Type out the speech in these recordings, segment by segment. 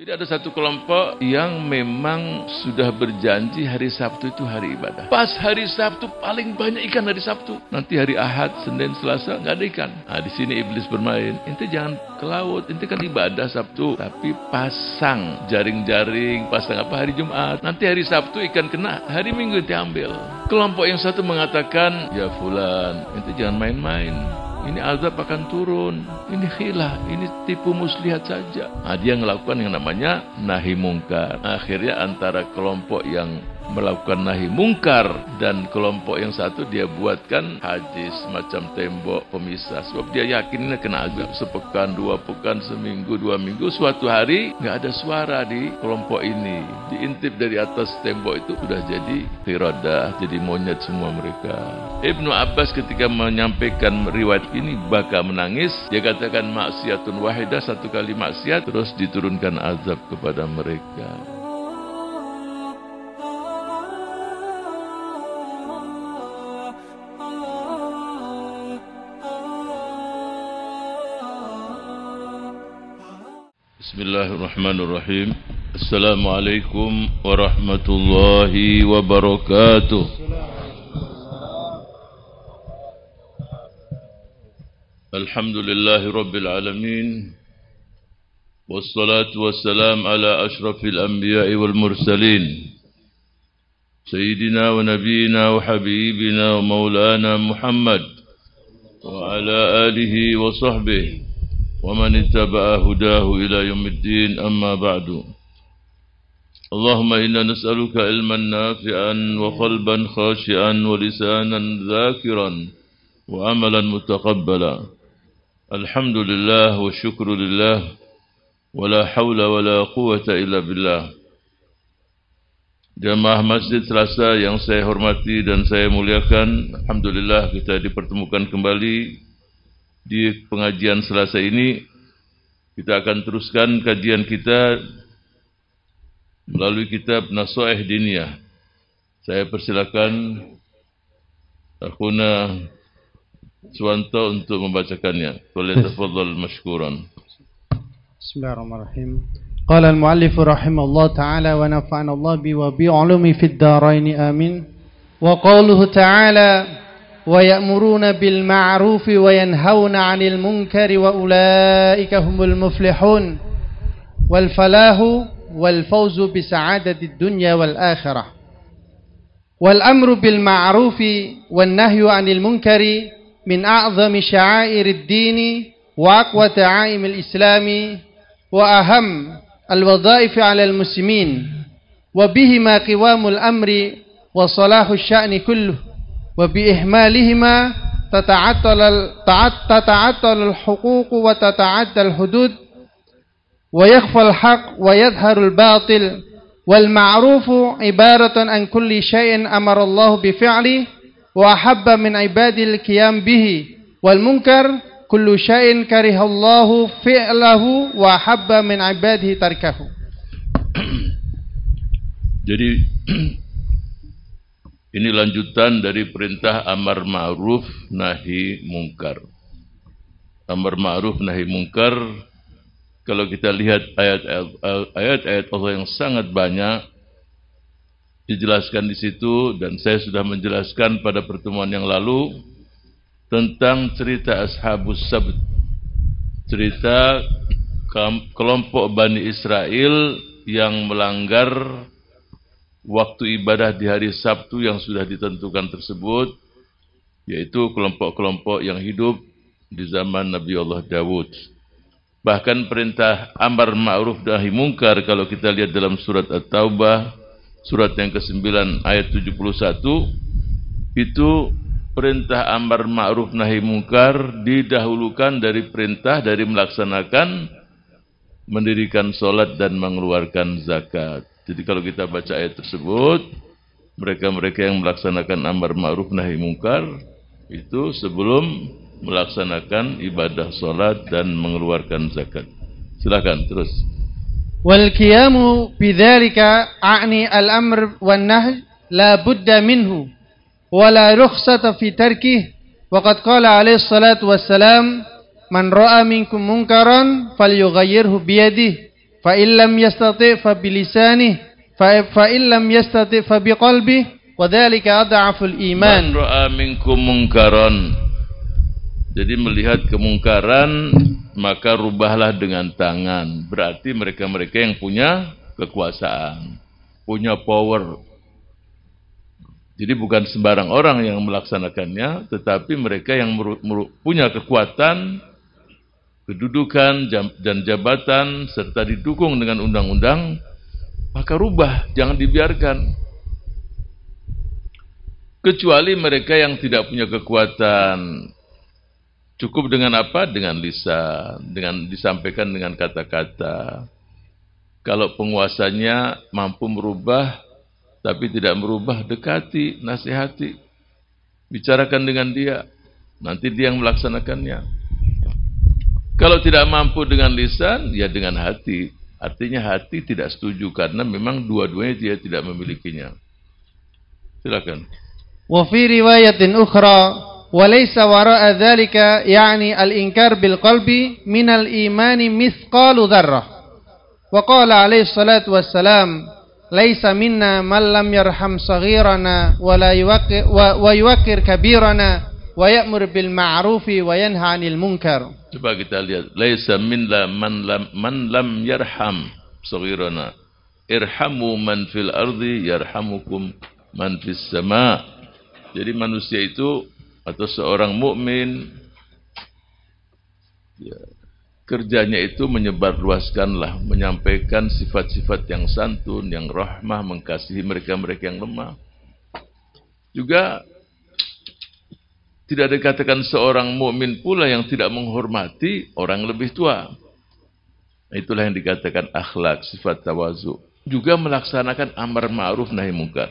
Jadi ada satu kelompok yang memang sudah berjanji hari Sabtu itu hari ibadah. Pas hari Sabtu paling banyak ikan hari Sabtu. Nanti hari Ahad, Senin, Selasa nggak ada ikan. Nah di sini iblis bermain. Inti jangan ke laut. Inti kan ibadah Sabtu. Tapi pasang jaring-jaring, pasang apa hari Jumat. Nanti hari Sabtu ikan kena, hari Minggu inti ambil. Kelompok yang satu mengatakan, ya fulan, inti jangan main-main. Ini azab akan turun. Ini khilah, ini tipu muslihat saja. Nah, dia melakukan yang namanya nahi mungkar. Akhirnya antara kelompok yang melakukan nahi mungkar. Dan kelompok yang satu dia buatkan hadis macam tembok pemisah. Sebab dia yakin ini kena azab. Sepekan dua pekan seminggu dua minggu. Suatu hari nggak ada suara di kelompok ini. Diintip dari atas tembok itu sudah jadi firada jadi monyet semua mereka. Ibnu Abbas ketika menyampaikan riwayat ini baka menangis. Dia katakan maksiatun wahidah satu kali maksiat terus diturunkan azab kepada mereka بسم الله الرحمن الرحيم السلام عليكم ورحمة الله وبركاته الحمد لله رب العالمين والصلاة والسلام على أشرف الأنبياء والمرسلين سيدنا ونبينا وحبيبنا ومولانا محمد وعلى آله وصحبه ومن اتبع هداه إلى يوم الدين أما بعد. اللهم إنا نسألك علما نافعا وقلبا خاشعا ولسانا ذاكرا وعملا متقبلا. الحمد لله والشكر لله ولا حول ولا قوة إلا بالله. Jamaah Masjid Selasa yang saya hormati dan saya muliakan Alhamdulillah kita dipertemukan kembali. di pengajian Selasa ini kita akan teruskan kajian kita melalui kitab Nasu'ih Diniyah. Saya persilakan Akhuna Suwanto untuk membacakannya. Boleh tafadhal mashkuran. Bismillahirrahmanirrahim. قال المؤلف رحمه الله تعالى ونفعنا الله بي وبعلومي في الدارين آمين وقوله تعالى ويأمرون بالمعروف وينهون عن المنكر وأولئك هم المفلحون. والفلاح والفوز بسعادة الدنيا والآخرة. والأمر بالمعروف والنهي عن المنكر من أعظم شعائر الدين وأقوى تعائم الإسلام وأهم الوظائف على المسلمين. وبهما قوام الأمر وصلاح الشأن كله. وبإهمالهما تتعطل تتعطل الحقوق وتتعدى الحدود ويخفى الحق ويظهر الباطل والمعروف عبارة عن كل شيء أمر الله بفعله وأحب من عباد القيام به والمنكر كل شيء كره الله فعله وأحب من عباده تركه. Jadi Ini lanjutan dari perintah amar ma'ruf nahi mungkar. Amar ma'ruf nahi mungkar kalau kita lihat ayat-ayat Allah yang sangat banyak dijelaskan di situ dan saya sudah menjelaskan pada pertemuan yang lalu tentang cerita Ashabus Sabt. Cerita kelompok Bani Israel yang melanggar waktu ibadah di hari Sabtu yang sudah ditentukan tersebut yaitu kelompok-kelompok yang hidup di zaman Nabi Allah Dawud. Bahkan perintah amar ma'ruf nahi mungkar kalau kita lihat dalam surat At-Taubah surat yang ke-9 ayat 71 itu perintah amar ma'ruf nahi mungkar didahulukan dari perintah dari melaksanakan mendirikan solat dan mengeluarkan zakat. Jadi kalau kita baca ayat tersebut, mereka-mereka yang melaksanakan amar ma'ruf nahi mungkar itu sebelum melaksanakan ibadah salat dan mengeluarkan zakat. Silakan terus. Wal qiyamu bidzalika a'ni al-amr wan nahy la budda minhu wa la rukhsata fi tarkih wa qad qala alaihi salatu wassalam man ra'a minkum munkaran falyughayyirhu Fa illam yastati fa bilisani fa fa illam yastati fa biqalbi wa dzalika adhaful iman. Ra'a minkum munkaran. Jadi melihat kemungkaran maka rubahlah dengan tangan. Berarti mereka-mereka yang punya kekuasaan, punya power. Jadi bukan sembarang orang yang melaksanakannya, tetapi mereka yang punya kekuatan kedudukan dan jabatan serta didukung dengan undang-undang, maka rubah, jangan dibiarkan. Kecuali mereka yang tidak punya kekuatan. Cukup dengan apa? Dengan lisan, dengan disampaikan dengan kata-kata. Kalau penguasanya mampu merubah, tapi tidak merubah, dekati, nasihati. Bicarakan dengan dia, nanti dia yang melaksanakannya. Kalau tidak mampu dengan lisan, ya dengan hati. Artinya hati tidak setuju karena memang dua-duanya dia tidak memilikinya. Silakan. وفي رواية أخرى وليس وراء ذلك يعني الإنكار بالقلب من الإيمان مثقال ذرة وقال عليه الصلاة والسلام ليس منا من لم يرحم صغيرنا ولا يوقر ويوقر كبيرنا wa ya'mur bil ma'rufi wa yanha 'anil munkar. Coba kita lihat, laisa minna man lam man lam yarham saghirana. Irhamu man fil ardi yarhamukum man fis sama. Jadi manusia itu atau seorang mukmin ya, kerjanya itu menyebarluaskanlah, menyampaikan sifat-sifat yang santun, yang rahmah, mengasihi mereka-mereka yang lemah. Juga tidak dikatakan seorang mukmin pula yang tidak menghormati orang lebih tua. Itulah yang dikatakan akhlak, sifat tawazu. Juga melaksanakan amar ma'ruf nahi mungkar.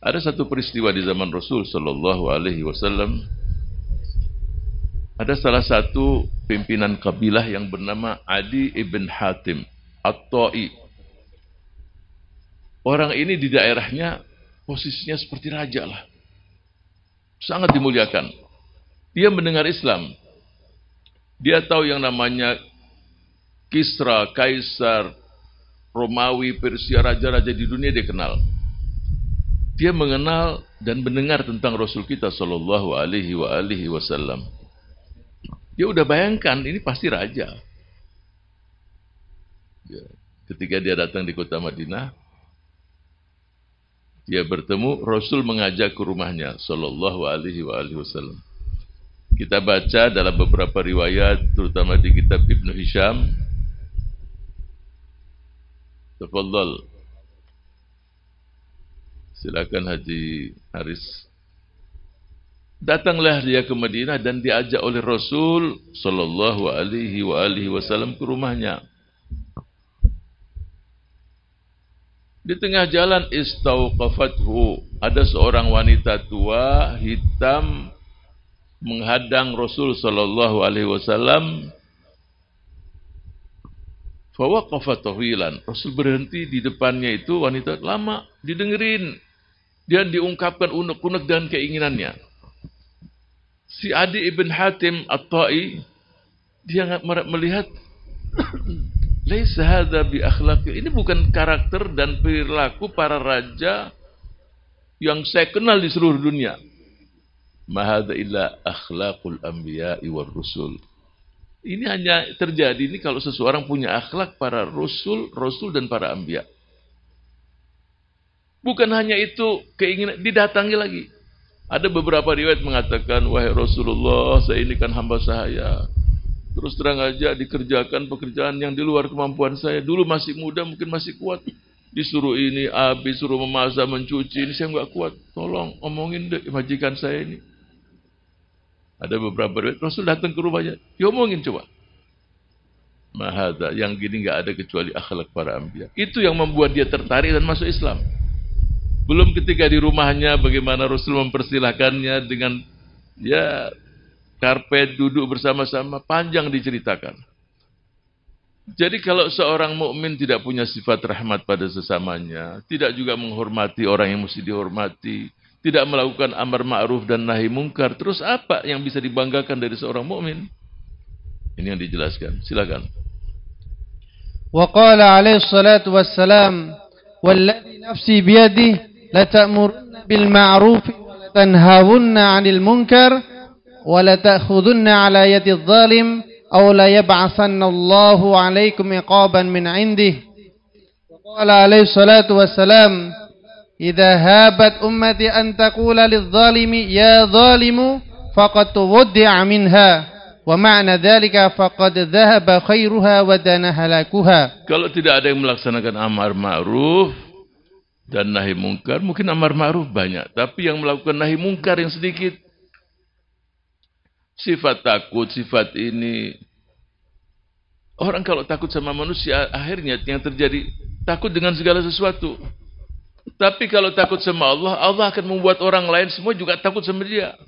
Ada satu peristiwa di zaman Rasul Shallallahu Alaihi Wasallam. Ada salah satu pimpinan kabilah yang bernama Adi ibn Hatim At-Ta'i. Orang ini di daerahnya posisinya seperti raja lah. Sangat dimuliakan. Dia mendengar Islam. Dia tahu yang namanya Kisra, Kaisar, Romawi, Persia, raja-raja di dunia dia kenal dia mengenal dan mendengar tentang Rasul kita Shallallahu Alaihi wa alihi Wasallam. Dia udah bayangkan ini pasti raja. Ya. Ketika dia datang di kota Madinah, dia bertemu Rasul mengajak ke rumahnya Shallallahu Alaihi Wasallam. Kita baca dalam beberapa riwayat, terutama di kitab Ibnu Hisham. Tafadhal. Silakan Haji Haris. Datanglah dia ke Madinah dan diajak oleh Rasul sallallahu alaihi wa alihi wasallam ke rumahnya. Di tengah jalan istauqafathu ada seorang wanita tua hitam menghadang Rasul sallallahu alaihi wasallam Fawaqafa tawilan. Rasul berhenti di depannya itu wanita lama didengerin dia diungkapkan unek-unek dan keinginannya. Si Adi ibn Hatim At-Ta'i dia melihat Laisa hadza bi akhlaqi. Ini bukan karakter dan perilaku para raja yang saya kenal di seluruh dunia. Mahada illa akhlaqul anbiya'i war rusul. Ini hanya terjadi ini kalau seseorang punya akhlak para rasul, rasul dan para anbiya. Bukan hanya itu keinginan didatangi lagi. Ada beberapa riwayat mengatakan, wahai Rasulullah, saya ini kan hamba saya. Terus terang aja dikerjakan pekerjaan yang di luar kemampuan saya. Dulu masih muda, mungkin masih kuat. Disuruh ini, habis suruh memasak, mencuci. Ini saya nggak kuat. Tolong omongin deh majikan saya ini. Ada beberapa riwayat. Rasul datang ke rumahnya. Diomongin coba. Mahada. Yang gini nggak ada kecuali akhlak para ambiya. Itu yang membuat dia tertarik dan masuk Islam. Belum ketika di rumahnya bagaimana Rasul mempersilahkannya dengan ya karpet duduk bersama-sama panjang diceritakan. Jadi kalau seorang mukmin tidak punya sifat rahmat pada sesamanya, tidak juga menghormati orang yang mesti dihormati, tidak melakukan amar ma'ruf dan nahi mungkar, terus apa yang bisa dibanggakan dari seorang mukmin? Ini yang dijelaskan. Silakan. Wa qala alaihi salatu wassalam, "Wallazi nafsi biyadihi la ta'murunna bil ma'ruf wa la tanhawunna 'anil munkar." المنكر ولتأخذن على يد الظالم أو لا يبعثن الله عليكم عقابا من عنده وقال عليه الصلاة والسلام إذا هابت أمتي أن تقول للظالم يا ظالم فقد تودع منها ومعنى ذلك فقد ذهب خيرها ودنا هلاكها Kalau tidak ada yang melaksanakan amar ma'ruf dan nahi mungkar, mungkin amar ma'ruf banyak. Tapi yang melakukan nahi mungkar yang sedikit. Sifat takut, sifat ini. Orang kalau takut sama manusia, akhirnya yang terjadi takut dengan segala sesuatu. Tapi kalau takut sama Allah, Allah akan membuat orang lain semua juga takut sama dia.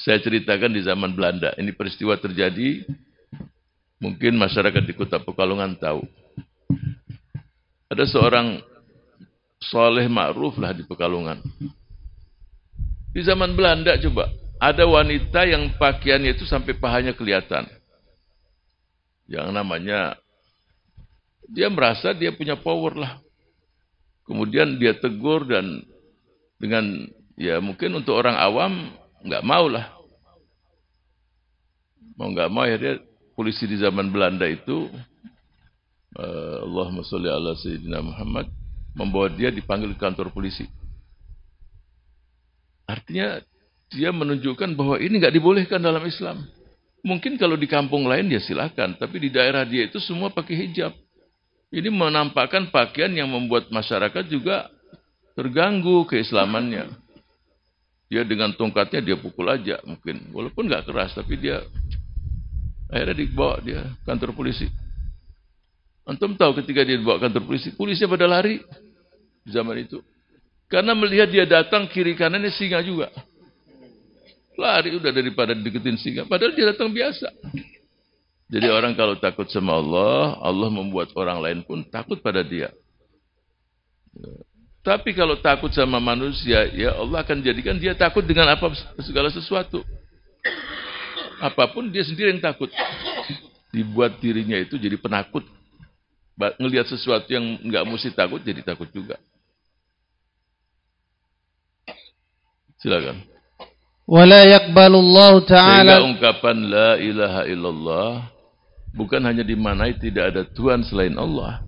Saya ceritakan di zaman Belanda. Ini peristiwa terjadi. Mungkin masyarakat di kota Pekalongan tahu. Ada seorang soleh ma'ruf lah di Pekalongan. Di zaman Belanda coba. Ada wanita yang pakaiannya itu sampai pahanya kelihatan. Yang namanya, dia merasa dia punya power lah. Kemudian dia tegur dan dengan, ya mungkin untuk orang awam, nggak mau lah. Mau nggak mau akhirnya polisi di zaman Belanda itu uh, Allahumma sholli ala sayyidina Muhammad membawa dia dipanggil ke kantor polisi. Artinya dia menunjukkan bahwa ini nggak dibolehkan dalam Islam. Mungkin kalau di kampung lain dia silakan, tapi di daerah dia itu semua pakai hijab. Ini menampakkan pakaian yang membuat masyarakat juga terganggu keislamannya. Dia dengan tongkatnya dia pukul aja mungkin. Walaupun nggak keras tapi dia akhirnya dibawa dia kantor polisi. Antum tahu ketika dia dibawa kantor polisi, polisi pada lari zaman itu. Karena melihat dia datang kiri kanannya singa juga. Lari udah daripada deketin singa. Padahal dia datang biasa. Jadi orang kalau takut sama Allah, Allah membuat orang lain pun takut pada dia. Tapi kalau takut sama manusia, ya Allah akan jadikan dia takut dengan apa segala sesuatu. Apa pun dia sendiri yang takut. Dibuat dirinya itu jadi penakut. Ngelihat sesuatu yang nggak mesti takut, jadi takut juga. Silakan. Wala yaqbalullahu ta'ala. Sehingga ungkapan la ilaha illallah bukan hanya dimanai tidak ada Tuhan selain Allah.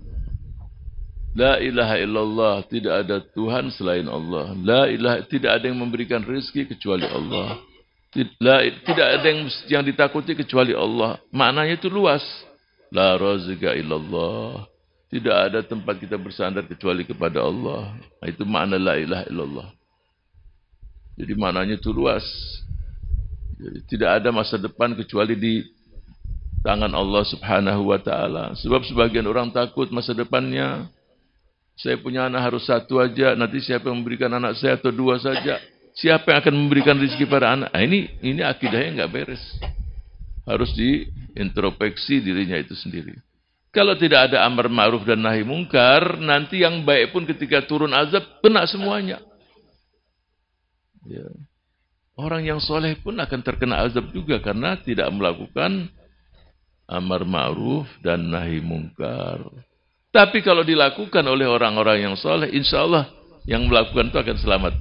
La ilaha illallah, tidak ada Tuhan selain Allah. La ilaha, tidak ada yang memberikan rezeki kecuali Allah. La, tidak ada yang, yang ditakuti kecuali Allah. Maknanya itu luas. La razika illallah. Tidak ada tempat kita bersandar kecuali kepada Allah. Itu makna la ilaha illallah. Jadi maknanya itu luas. Jadi, tidak ada masa depan kecuali di tangan Allah subhanahu wa ta'ala. Sebab sebagian orang takut masa depannya saya punya anak harus satu aja. Nanti siapa yang memberikan anak saya atau dua saja? Siapa yang akan memberikan rezeki pada anak? Nah, ini ini akidahnya nggak beres. Harus diintrospeksi dirinya itu sendiri. Kalau tidak ada amar ma'ruf dan nahi mungkar, nanti yang baik pun ketika turun azab kena semuanya. Ya. Orang yang soleh pun akan terkena azab juga karena tidak melakukan amar ma'ruf dan nahi mungkar. Tapi kalau dilakukan oleh orang-orang yang soleh, insya Allah yang melakukan itu akan selamat.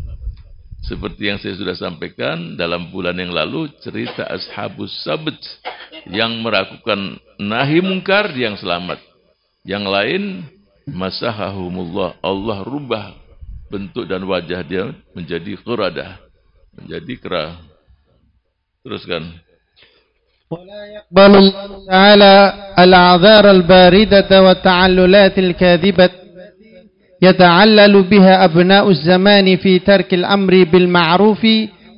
Seperti yang saya sudah sampaikan dalam bulan yang lalu, cerita Ashabus Sabt yang melakukan nahi mungkar yang selamat. Yang lain, masahahumullah. Allah rubah bentuk dan wajah dia menjadi quradah. Menjadi kerah. Teruskan. ولا يقبل الله تعالى الأعذار الباردة والتعللات الكاذبة يتعلل بها أبناء الزمان في ترك الأمر بالمعروف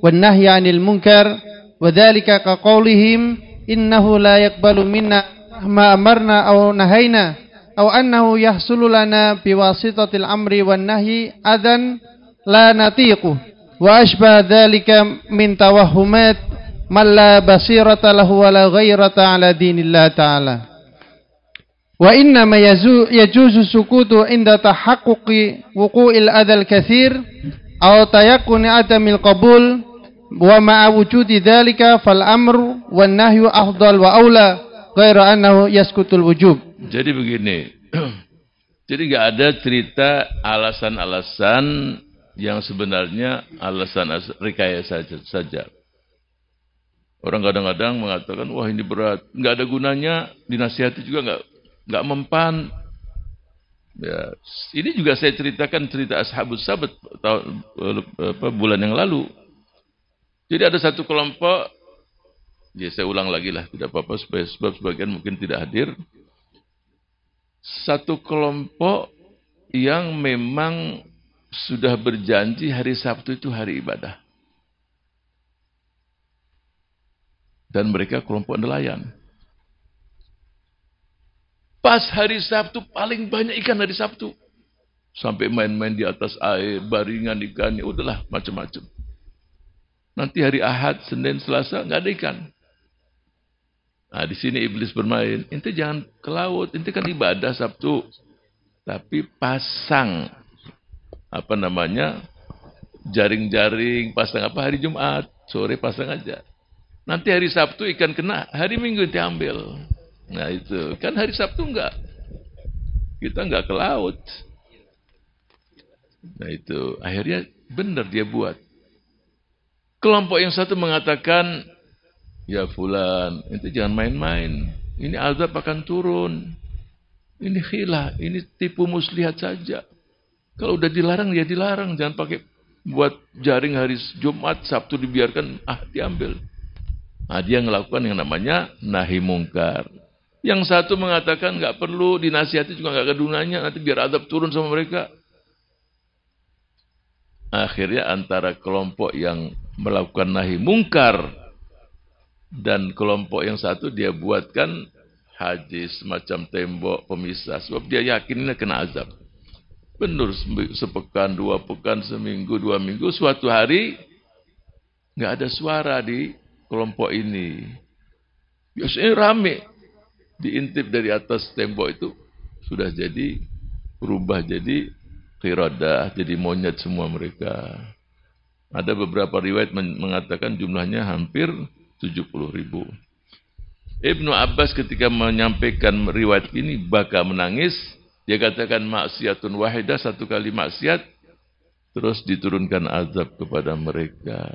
والنهي عن المنكر وذلك كقولهم إنه لا يقبل منا مهما أمرنا أو نهينا أو أنه يحصل لنا بواسطة الأمر والنهي أذى لا نطيقه وأشبه ذلك من توهمات من لا بصيرة له ولا غيرة على دين الله تعالى. وإنما يجوز السكوت عند تحقق وقوع الأذى الكثير أو تيقن عدم القبول ومع وجود ذلك فالأمر والنهي أفضل وأولى غير أنه يسكت الوجوب. Jadi begini. Jadi nggak ada cerita alasan-alasan yang sebenarnya alasan rekayasa saja. Orang kadang-kadang mengatakan, wah ini berat, nggak ada gunanya, dinasihati juga nggak nggak mempan. Ya, ini juga saya ceritakan cerita ashabus sabat tahun apa, bulan yang lalu. Jadi ada satu kelompok, ya saya ulang lagi lah, tidak apa-apa sebab sebagian mungkin tidak hadir satu kelompok yang memang sudah berjanji hari Sabtu itu hari ibadah. Dan mereka kelompok nelayan. Pas hari Sabtu paling banyak ikan hari Sabtu. Sampai main-main di atas air, baringan ikan, ya udahlah macam-macam. Nanti hari Ahad, Senin, Selasa nggak ada ikan. Nah, di sini iblis bermain. Ente jangan ke laut, ente kan ibadah Sabtu. Tapi pasang apa namanya? jaring-jaring, pasang apa hari Jumat, sore pasang aja. Nanti hari Sabtu ikan kena, hari Minggu ente ambil. Nah, itu. Kan hari Sabtu enggak. Kita enggak ke laut. Nah, itu. Akhirnya benar dia buat. Kelompok yang satu mengatakan Ya fulan, itu jangan main-main. Ini azab akan turun. Ini khilah, ini tipu muslihat saja. Kalau udah dilarang, ya dilarang. Jangan pakai buat jaring hari Jumat, Sabtu dibiarkan, ah diambil. Nah, dia melakukan yang namanya nahi mungkar. Yang satu mengatakan nggak perlu dinasihati juga nggak kedunanya, nanti biar azab turun sama mereka. Akhirnya antara kelompok yang melakukan nahi mungkar dan kelompok yang satu dia buatkan hadis semacam tembok pemisah. Sebab dia yakin ini kena azab. Benar sepekan, dua pekan, seminggu, dua minggu. Suatu hari nggak ada suara di kelompok ini. Biasanya rame. Diintip dari atas tembok itu sudah jadi berubah jadi kiradah, jadi monyet semua mereka. Ada beberapa riwayat mengatakan jumlahnya hampir 70 ribu. Ibnu Abbas ketika menyampaikan riwayat ini baka menangis. Dia katakan maksiatun wahidah satu kali maksiat. Terus diturunkan azab kepada mereka.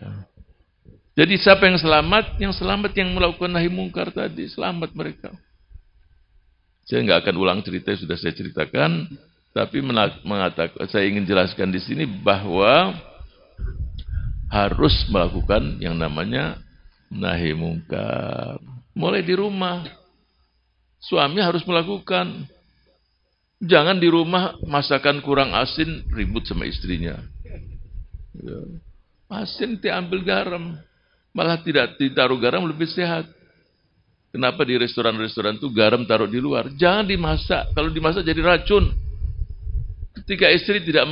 Jadi siapa yang selamat? Yang selamat yang melakukan nahi mungkar tadi. Selamat mereka. Saya nggak akan ulang cerita sudah saya ceritakan. Tapi mengatakan, saya ingin jelaskan di sini bahwa harus melakukan yang namanya nahi mungkar. Mulai di rumah. Suami harus melakukan. Jangan di rumah masakan kurang asin ribut sama istrinya. Ya. Asin diambil garam. Malah tidak ditaruh garam lebih sehat. Kenapa di restoran-restoran itu garam taruh di luar? Jangan dimasak. Kalau dimasak jadi racun. Ketika istri tidak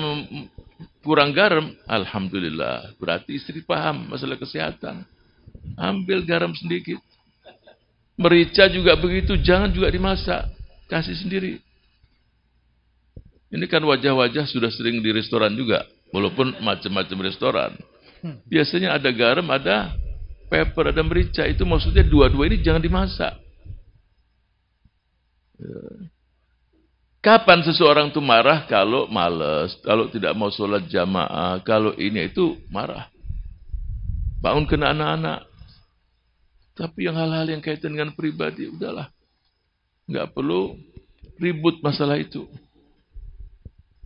kurang garam, Alhamdulillah. Berarti istri paham masalah kesehatan. Ambil garam sedikit. Merica juga begitu, jangan juga dimasak. Kasih sendiri. Ini kan wajah-wajah sudah sering di restoran juga. Walaupun macam-macam restoran. Biasanya ada garam, ada pepper, ada merica. Itu maksudnya dua-dua ini jangan dimasak. Kapan seseorang itu marah? Kalau males, kalau tidak mau sholat jamaah, kalau ini itu marah. Bangun kena anak-anak. Tapi yang hal-hal yang kaitan dengan pribadi, udahlah. Nggak perlu ribut masalah itu.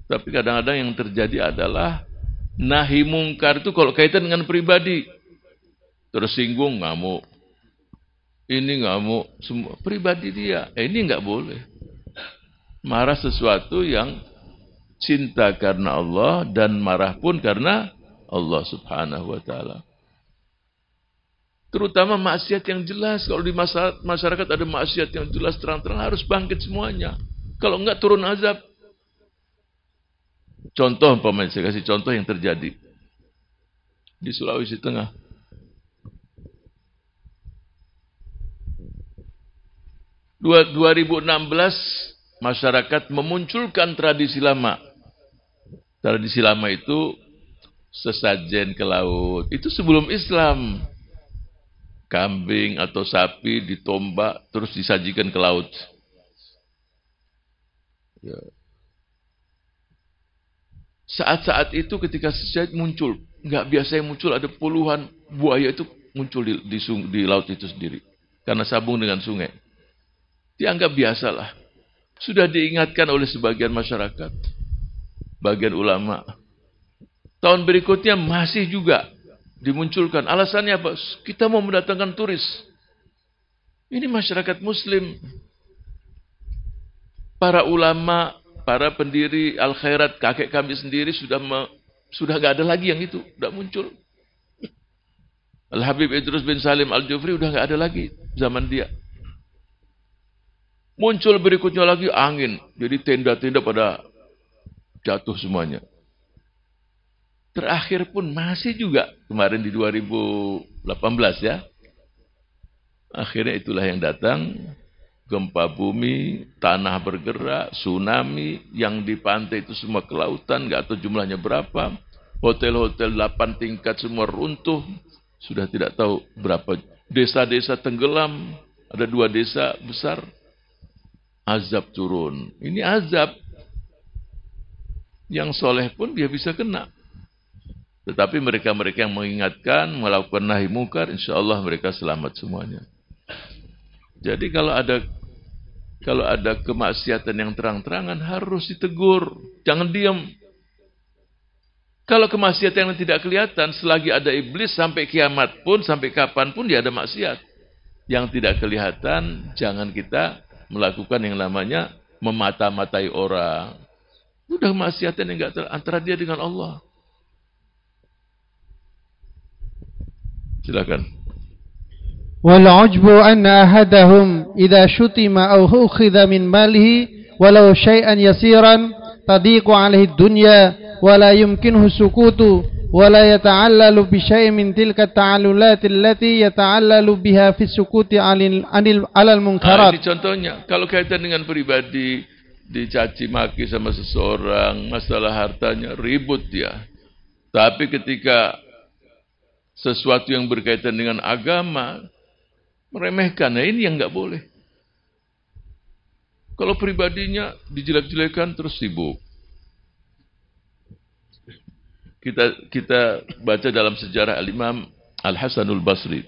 Tapi kadang-kadang yang terjadi adalah nahi mungkar itu kalau kaitan dengan pribadi. Tersinggung, ngamuk. Ini ngamuk, semua pribadi dia. Eh, ini nggak boleh. Marah sesuatu yang cinta karena Allah dan marah pun karena Allah subhanahu wa ta'ala. Terutama maksiat yang jelas. Kalau di masyarakat ada maksiat yang jelas terang-terang harus bangkit semuanya. Kalau enggak turun azab. Contoh umpamanya saya kasih contoh yang terjadi di Sulawesi Tengah. Dua, 2016 masyarakat memunculkan tradisi lama. Tradisi lama itu sesajen ke laut. Itu sebelum Islam. Kambing atau sapi ditombak terus disajikan ke laut. Ya. Saat-saat itu ketika sesuatu muncul, nggak biasa yang muncul ada puluhan buaya itu muncul di, di, di laut itu sendiri karena sabung dengan sungai. Dianggap biasalah. Sudah diingatkan oleh sebagian masyarakat, bagian ulama. Tahun berikutnya masih juga dimunculkan. Alasannya apa? Kita mau mendatangkan turis. Ini masyarakat muslim. Para ulama, para pendiri al-khairat, kakek kami sendiri sudah me, sudah gak ada lagi yang itu. Sudah muncul. Al-Habib Idrus bin Salim Al-Jufri udah gak ada lagi zaman dia. Muncul berikutnya lagi angin. Jadi tenda-tenda pada jatuh semuanya. Terakhir pun masih juga kemarin di 2018 ya. Akhirnya itulah yang datang. Gempa bumi, tanah bergerak, tsunami, yang di pantai itu semua kelautan, nggak tahu jumlahnya berapa. Hotel-hotel 8 tingkat semua runtuh. Sudah tidak tahu berapa desa-desa tenggelam. Ada dua desa besar. Azab turun. Ini azab. Yang soleh pun dia bisa kena. Tetapi mereka-mereka yang mengingatkan, melakukan nahi mungkar, insya Allah mereka selamat semuanya. Jadi kalau ada kalau ada kemaksiatan yang terang-terangan harus ditegur, jangan diam. Kalau kemaksiatan yang tidak kelihatan, selagi ada iblis sampai kiamat pun, sampai kapan pun dia ada maksiat. Yang tidak kelihatan, jangan kita melakukan yang namanya memata-matai orang. Udah maksiatan yang enggak antara dia dengan Allah. Silakan. Wal ujbu anna ahadahum idza shutima aw ukhidha min malihi walau syai'an yasiran tadiqu alaihi dunya wa la yumkinuhu sukutu wa la yata'allalu bi syai'in min tilka ta'allulati allati yata'allalu biha fi sukuti anil alal nah, munkarat. Ah, ini contohnya kalau kaitan dengan pribadi dicaci maki sama seseorang, masalah hartanya ribut dia, Tapi ketika sesuatu yang berkaitan dengan agama, meremehkan. Nah ini yang nggak boleh. Kalau pribadinya dijelek-jelekan terus sibuk. Kita kita baca dalam sejarah Al-Imam Al-Hasanul Basri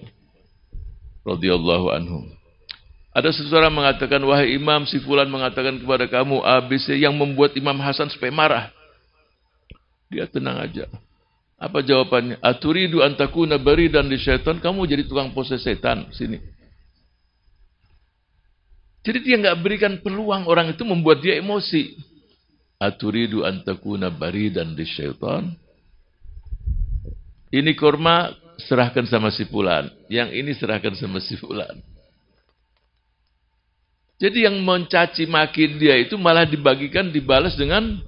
radhiyallahu anhu. Ada seseorang mengatakan, wahai imam, si fulan mengatakan kepada kamu ABC yang membuat Imam Hasan supaya marah. Dia tenang aja. Apa jawabannya? Aturidu antakuna bari dan di syaitan, kamu jadi tukang pose setan sini. Jadi dia nggak berikan peluang orang itu membuat dia emosi. Aturidu antakuna bari dan di syaitan. Ini korma serahkan sama si fulan, yang ini serahkan sama si fulan. Jadi yang mencaci maki dia itu malah dibagikan dibalas dengan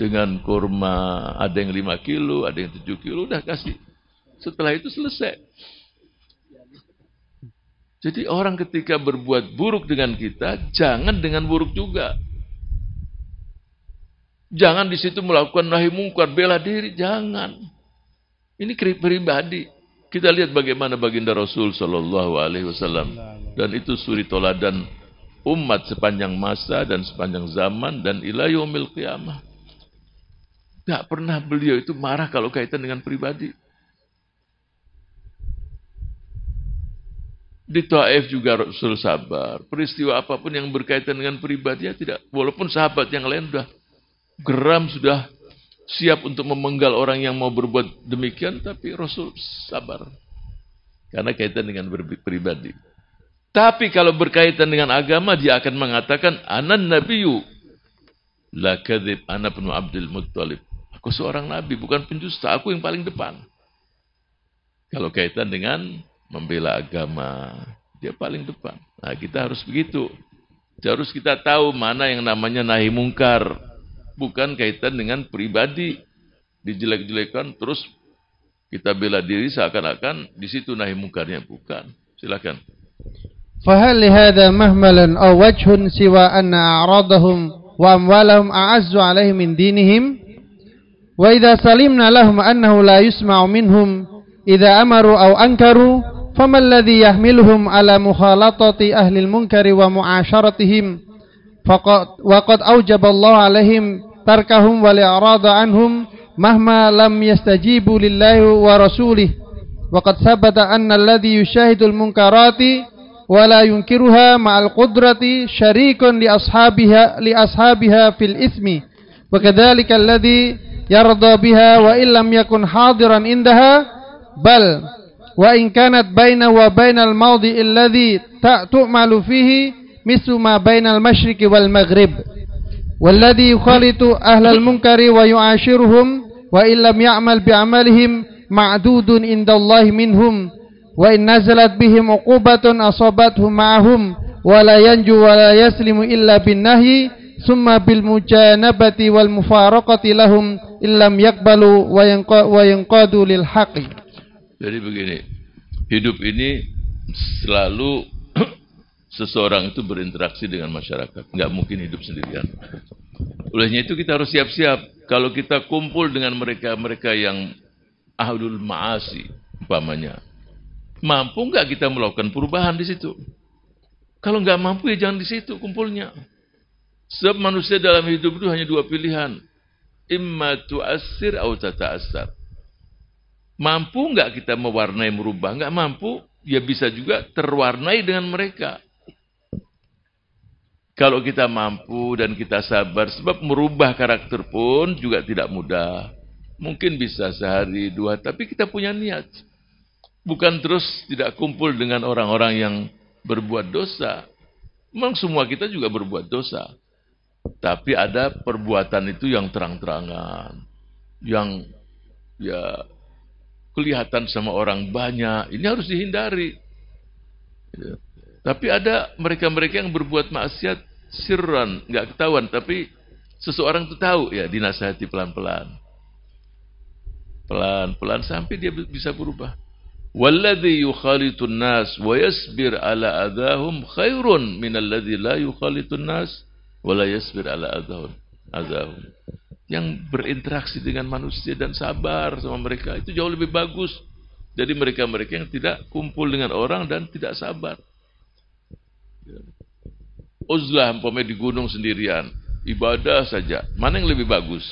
dengan kurma, ada yang 5 kilo, ada yang 7 kilo, udah kasih. Setelah itu selesai. Jadi orang ketika berbuat buruk dengan kita, jangan dengan buruk juga. Jangan di situ melakukan nahi mungkar, bela diri, jangan. Ini pribadi. Kita lihat bagaimana baginda Rasul Shallallahu Alaihi Wasallam dan itu suri toladan umat sepanjang masa dan sepanjang zaman dan ilayomil qiyamah. Gak pernah beliau itu marah kalau kaitan dengan pribadi. Di Taif juga Rasul sabar. Peristiwa apa pun yang berkaitan dengan pribadi ya tidak. Walaupun sahabat yang lain sudah geram, sudah siap untuk memenggal orang yang mau berbuat demikian. Tapi Rasul sabar. Karena kaitan dengan pribadi. Tapi kalau berkaitan dengan agama, dia akan mengatakan, Anan nabiyu. La kadhib ana Abdul Muttalib. Aku seorang nabi, bukan pendusta. Aku yang paling depan. Kalau kaitan dengan membela agama, dia paling depan. Nah, kita harus begitu. Harus kita tahu mana yang namanya nahi mungkar. Bukan kaitan dengan pribadi. Dijelek-jelekan terus kita bela diri seakan-akan di situ nahi mungkarnya. Bukan. Silakan. فهل لهذا مهملا أو وجه سوى أن أعراضهم وأموالهم أعز عليهم من دينهم وإذا سلمنا لهم أنه لا يسمع منهم إذا أمروا أو أنكروا فما الذي يحملهم على مخالطة أهل المنكر ومعاشرتهم؟ فقد وقد أوجب الله عليهم تركهم والإعراض عنهم مهما لم يستجيبوا لله ورسوله. وقد ثبت أن الذي يشاهد المنكرات ولا ينكرها مع القدرة شريك لأصحابها, لأصحابها في الإثم. وكذلك الذي يرضى بها وإن لم يكن حاضرا عندها بل وإن كانت بين وبين الموضع الذي تؤمل فيه مثل ما بين المشرق والمغرب والذي يخالط أهل المنكر ويعاشرهم وإن لم يعمل بعملهم معدود عند الله منهم وإن نزلت بهم عقوبة أصابتهم معهم ولا ينجو ولا يسلم إلا بالنهي ثم بالمجانبة والمفارقة wal إن lahum يقبلوا yakbalu wa jadi begini hidup ini selalu seseorang itu berinteraksi dengan masyarakat. Nggak mungkin hidup sendirian. Olehnya itu kita harus siap-siap. Kalau kita kumpul dengan mereka-mereka yang ahlul ma'asi umpamanya mampu nggak kita melakukan perubahan di situ? Kalau nggak mampu ya jangan di situ kumpulnya. Sebab manusia dalam hidup itu hanya dua pilihan. Imma tu'assir atau tata'assar. Mampu nggak kita mewarnai merubah? Nggak mampu, ya bisa juga terwarnai dengan mereka. Kalau kita mampu dan kita sabar, sebab merubah karakter pun juga tidak mudah. Mungkin bisa sehari dua, tapi kita punya niat. Bukan terus tidak kumpul dengan orang-orang yang berbuat dosa. Memang semua kita juga berbuat dosa. Tapi ada perbuatan itu yang terang-terangan. Yang ya kelihatan sama orang banyak, ini harus dihindari. Ya. Tapi ada mereka-mereka yang berbuat maksiat sirran, nggak ketahuan, tapi seseorang itu tahu ya dinasihati pelan-pelan. Pelan-pelan sampai dia bisa berubah. Walladhi yukhalitun nas wa yasbir ala adahum khairun min alladhi la yukhalitun nas wa la yasbir ala adahum. adahum yang berinteraksi dengan manusia dan sabar sama mereka itu jauh lebih bagus dari mereka-mereka yang tidak kumpul dengan orang dan tidak sabar. Uzlah umpamanya di gunung sendirian, ibadah saja. Mana yang lebih bagus?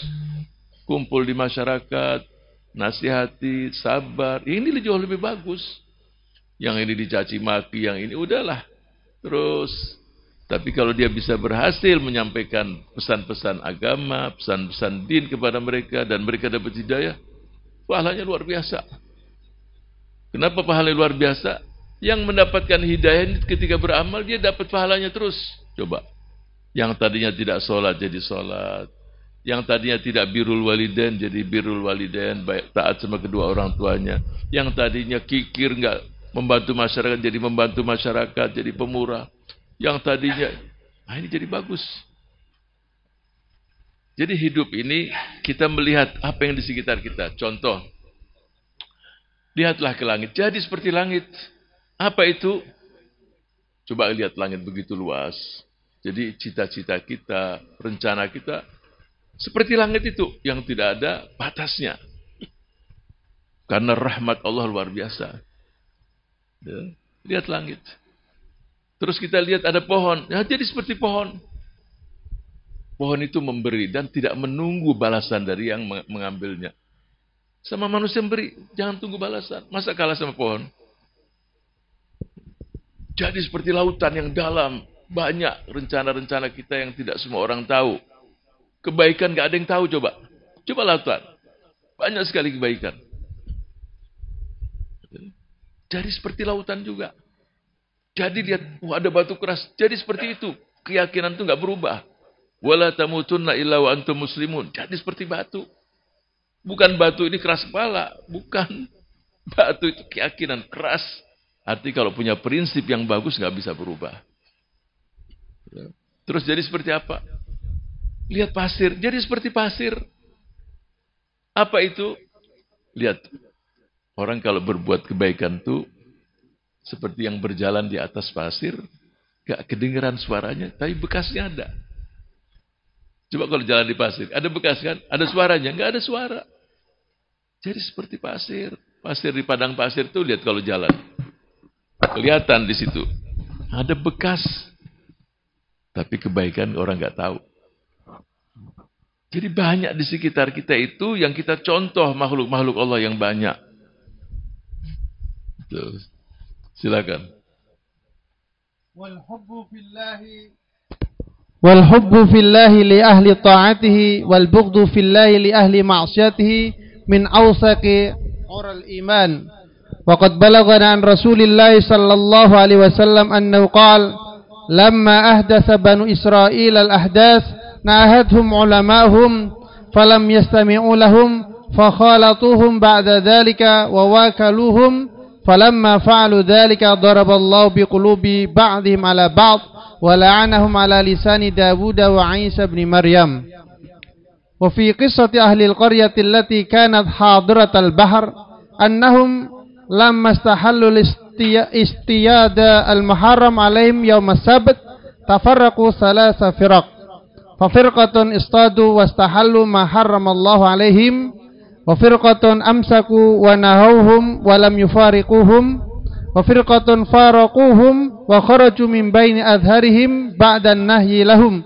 Kumpul di masyarakat, nasihati, sabar. Ini jauh lebih bagus. Yang ini dicaci maki, yang ini udahlah. Terus tapi kalau dia bisa berhasil menyampaikan pesan-pesan agama, pesan-pesan din kepada mereka dan mereka dapat hidayah, pahalanya luar biasa. Kenapa pahalanya luar biasa? Yang mendapatkan hidayah ketika beramal dia dapat pahalanya terus. Coba. Yang tadinya tidak sholat jadi sholat. Yang tadinya tidak birul waliden jadi birul waliden, baik taat sama kedua orang tuanya. Yang tadinya kikir nggak membantu masyarakat jadi membantu masyarakat, jadi pemurah yang tadinya, nah ini jadi bagus. Jadi hidup ini kita melihat apa yang di sekitar kita. Contoh, lihatlah ke langit. Jadi seperti langit. Apa itu? Coba lihat langit begitu luas. Jadi cita-cita kita, rencana kita, seperti langit itu yang tidak ada batasnya. Karena rahmat Allah luar biasa. Ya, lihat langit. Terus kita lihat ada pohon. Ya, jadi seperti pohon. Pohon itu memberi dan tidak menunggu balasan dari yang mengambilnya. Sama manusia memberi, jangan tunggu balasan. Masa kalah sama pohon? Jadi seperti lautan yang dalam. Banyak rencana-rencana kita yang tidak semua orang tahu. Kebaikan gak ada yang tahu coba. Coba lautan. Banyak sekali kebaikan. Jadi seperti lautan juga. Jadi lihat, wah ada batu keras. Jadi seperti itu. Keyakinan itu nggak berubah. Wala tamutunna illa wa antum muslimun. Jadi seperti batu. Bukan batu ini keras kepala. Bukan. Batu itu keyakinan keras. Arti kalau punya prinsip yang bagus nggak bisa berubah. Terus jadi seperti apa? Lihat pasir. Jadi seperti pasir. Apa itu? Lihat. Orang kalau berbuat kebaikan tuh seperti yang berjalan di atas pasir, gak kedengeran suaranya, tapi bekasnya ada. Coba kalau jalan di pasir, ada bekas kan? Ada suaranya? Gak ada suara. Jadi seperti pasir. Pasir di padang pasir tuh lihat kalau jalan. Kelihatan di situ. Ada bekas. Tapi kebaikan orang nggak tahu. Jadi banyak di sekitar kita itu yang kita contoh makhluk-makhluk Allah yang banyak. Tuh. Silakan. Walhubbu fillahi Walhubbu fillahi li ahli ta'atihi walbughdu fillahi li ahli ma'siyatihi min awsaqi ural iman. وقد بلغنا عن رسول الله صلى الله عليه وسلم أنه قال لما أحدث بنو إسرائيل الأحداث ناهتهم علماهم فلم يستمعوا لهم فخالطوهم بعد ذلك وواكلوهم فلما فعلوا ذلك ضرب الله بقلوب بعضهم على بعض ولعنهم على لسان داود وعيسى بن مريم. وفي قصة أهل القرية التي كانت حاضرة البحر أنهم لما استحلوا الاستياد المحرم عليهم يوم السبت تفرقوا ثلاث فرق. ففرقة اصطادوا واستحلوا ما حرم الله عليهم wa firqatun amsaku wa nahawhum wa lam yufariquhum. Wa firqatun faraquhum wa kharaju min baini adharihim ba'da nahyi lahum.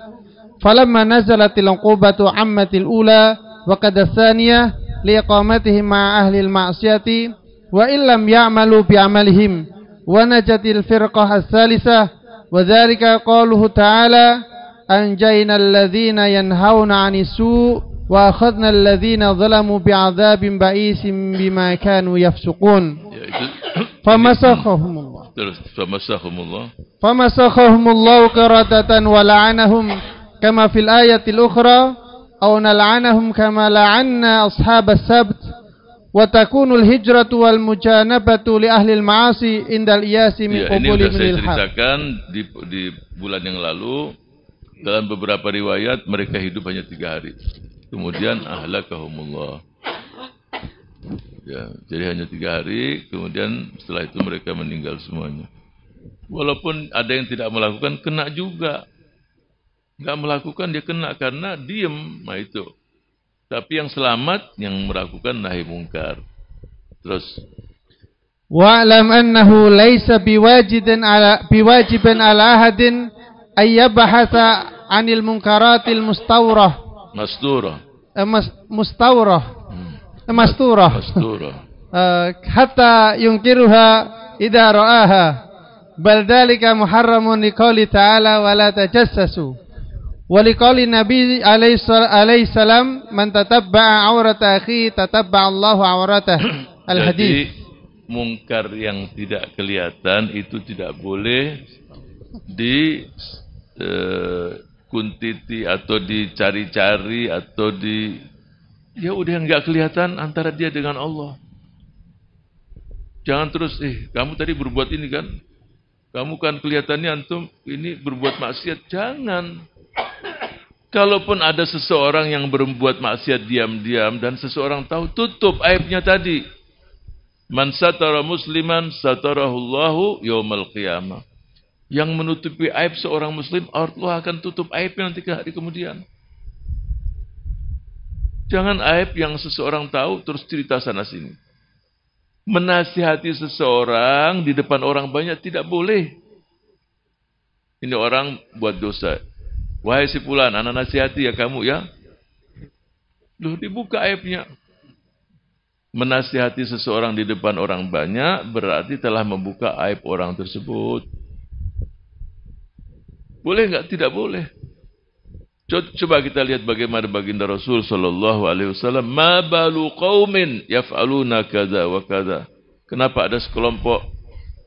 Falamma nazalatil uqubatu ammatil ula wa qad tsaniyah liqamatihim ma ahli al-ma'siyati wa illam ya'malu bi amalihim. Wa najatil firqah as-salisah. Wa dhalika qaluhu ta'ala anjayna alladhina yanhauna 'anis su' وأخذنا الذين ظلموا بعذاب بئيس بما كانوا يفسقون. فمسخهم الله. فمسخهم الله. فمسخهم الله قردة ولعنهم كما في الآية الأخرى أو نلعنهم كما لعنا أصحاب السبت. وتكون الهجرة والمجانبة لأهل المعاصي عند الإياس من ya, قبول من saya الحق ceritakan di, di bulan yang lalu. Dalam beberapa riwayat mereka hidup hanya tiga hari. Kemudian ahlakahumullah. Ya jadi hanya tiga hari kemudian setelah itu mereka meninggal semuanya. Walaupun ada yang tidak melakukan kena juga. Nggak melakukan dia kena karena diem. Nah itu. Tapi yang selamat yang melakukan nahi mungkar. Terus. Wa'lam annahu laysa biwajidin ala biwajibin ala ahadin ay yabhatha 'anil munkaratil mustawrah. Masturah. Eh, mas, mustawrah. Hmm. Eh, masturah. Masturah. uh, hatta yunkiruha idza ra'aha. Bal dhalika muharramun liqouli ta'ala wa la tajassasu. Walikali Nabi alaihi salam man tatabba'a aurata akhi tatabba'a Allahu auratah. Al-hadis. mungkar yang tidak kelihatan itu tidak boleh di uh, kuntiti atau dicari-cari atau di ya udah nggak kelihatan antara dia dengan Allah. Jangan terus eh kamu tadi berbuat ini kan? Kamu kan kelihatannya antum ini berbuat maksiat. Jangan. Kalaupun ada seseorang yang berbuat maksiat diam-diam dan seseorang tahu, tutup aibnya tadi. Man satara musliman satarahullahu yawmal qiyamah. Yang menutupi aib seorang muslim, Allah akan tutup aibnya nanti ke hari kemudian. Jangan aib yang seseorang tahu terus cerita sana sini. Menasihati seseorang di depan orang banyak tidak boleh. Ini orang buat dosa. Wahai si pulan, anak nasihati ya kamu ya. Loh dibuka aibnya. Menasihati seseorang di depan orang banyak berarti telah membuka aib orang tersebut. Boleh enggak? Tidak boleh. Coba kita lihat bagaimana baginda Rasul sallallahu alaihi wasallam, "Ma balu qaumin yaf'aluna kaza wa kaza." Kenapa ada sekelompok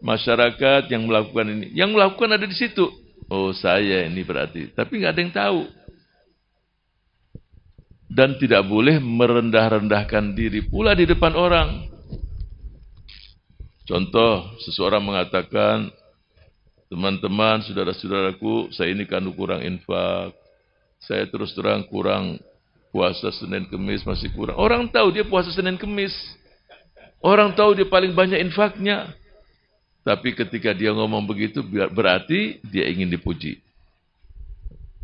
masyarakat yang melakukan ini? Yang melakukan ada di situ. Oh saya ini berarti. Tapi nggak ada yang tahu. Dan tidak boleh merendah-rendahkan diri pula di depan orang. Contoh, seseorang mengatakan, teman-teman, saudara-saudaraku, saya ini kan kurang infak. Saya terus terang kurang puasa Senin Kemis masih kurang. Orang tahu dia puasa Senin Kemis. Orang tahu dia paling banyak infaknya. Tapi ketika dia ngomong begitu berarti dia ingin dipuji.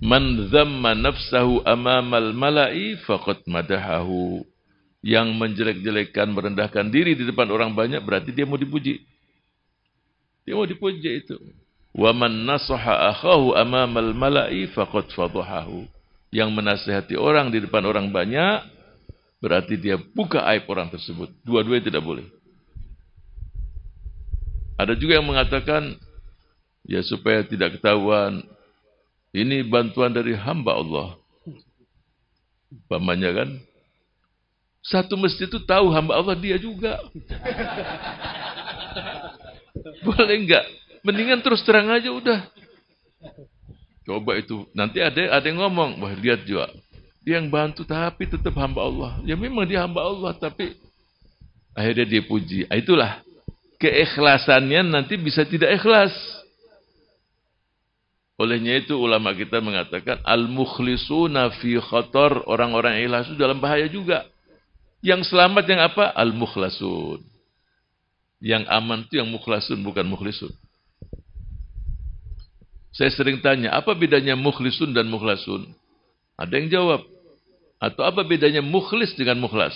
Man dhamma nafsahu amamal mala'i faqad madahahu. Yang menjelek-jelekkan, merendahkan diri di depan orang banyak berarti dia mau dipuji. Dia mau dipuji itu. Wa man nasaha akhahu amamal mala'i faqad fadhahahu. Yang menasihati orang di depan orang banyak berarti dia buka aib orang tersebut. Dua-duanya tidak boleh. Ada juga yang mengatakan ya supaya tidak ketahuan ini bantuan dari hamba Allah. Pamannya kan satu masjid itu tahu hamba Allah dia juga. Boleh enggak? Mendingan terus terang aja udah. Coba itu. Nanti ada ada yang ngomong, wah lihat juga. Dia yang bantu tapi tetap hamba Allah. Ya memang dia hamba Allah tapi akhirnya dia puji. Ah, itulah keikhlasannya nanti bisa tidak ikhlas. Olehnya itu ulama kita mengatakan al-mukhlisuna fi khatar, orang-orang ikhlas itu dalam bahaya juga. Yang selamat yang apa? Al-mukhlasun. Yang aman itu yang mukhlasun bukan mukhlisun. Saya sering tanya, apa bedanya mukhlisun dan mukhlasun? Ada yang jawab. Atau apa bedanya mukhlis dengan mukhlas?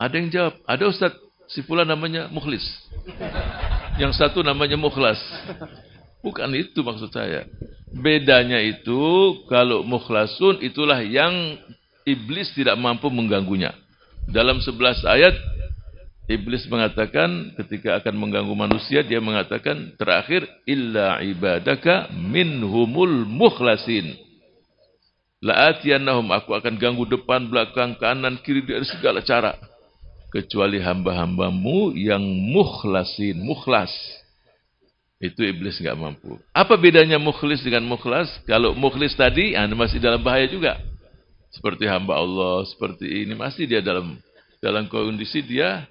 Ada yang jawab. Ada Ustaz, si pula namanya mukhlis. Yang satu namanya mukhlas. Bukan itu maksud saya. Bedanya itu, kalau mukhlasun itulah yang iblis tidak mampu mengganggunya. Dalam sebelas ayat, Iblis mengatakan ketika akan mengganggu manusia dia mengatakan terakhir illa ibadaka minhumul mukhlasin. La'atiyannahum aku akan ganggu depan, belakang, kanan, kiri dari segala cara kecuali hamba-hambamu yang mukhlasin, mukhlas. Itu iblis enggak mampu. Apa bedanya mukhlis dengan mukhlas? Kalau mukhlis tadi anda masih dalam bahaya juga. Seperti hamba Allah, seperti ini masih dia dalam dalam kondisi dia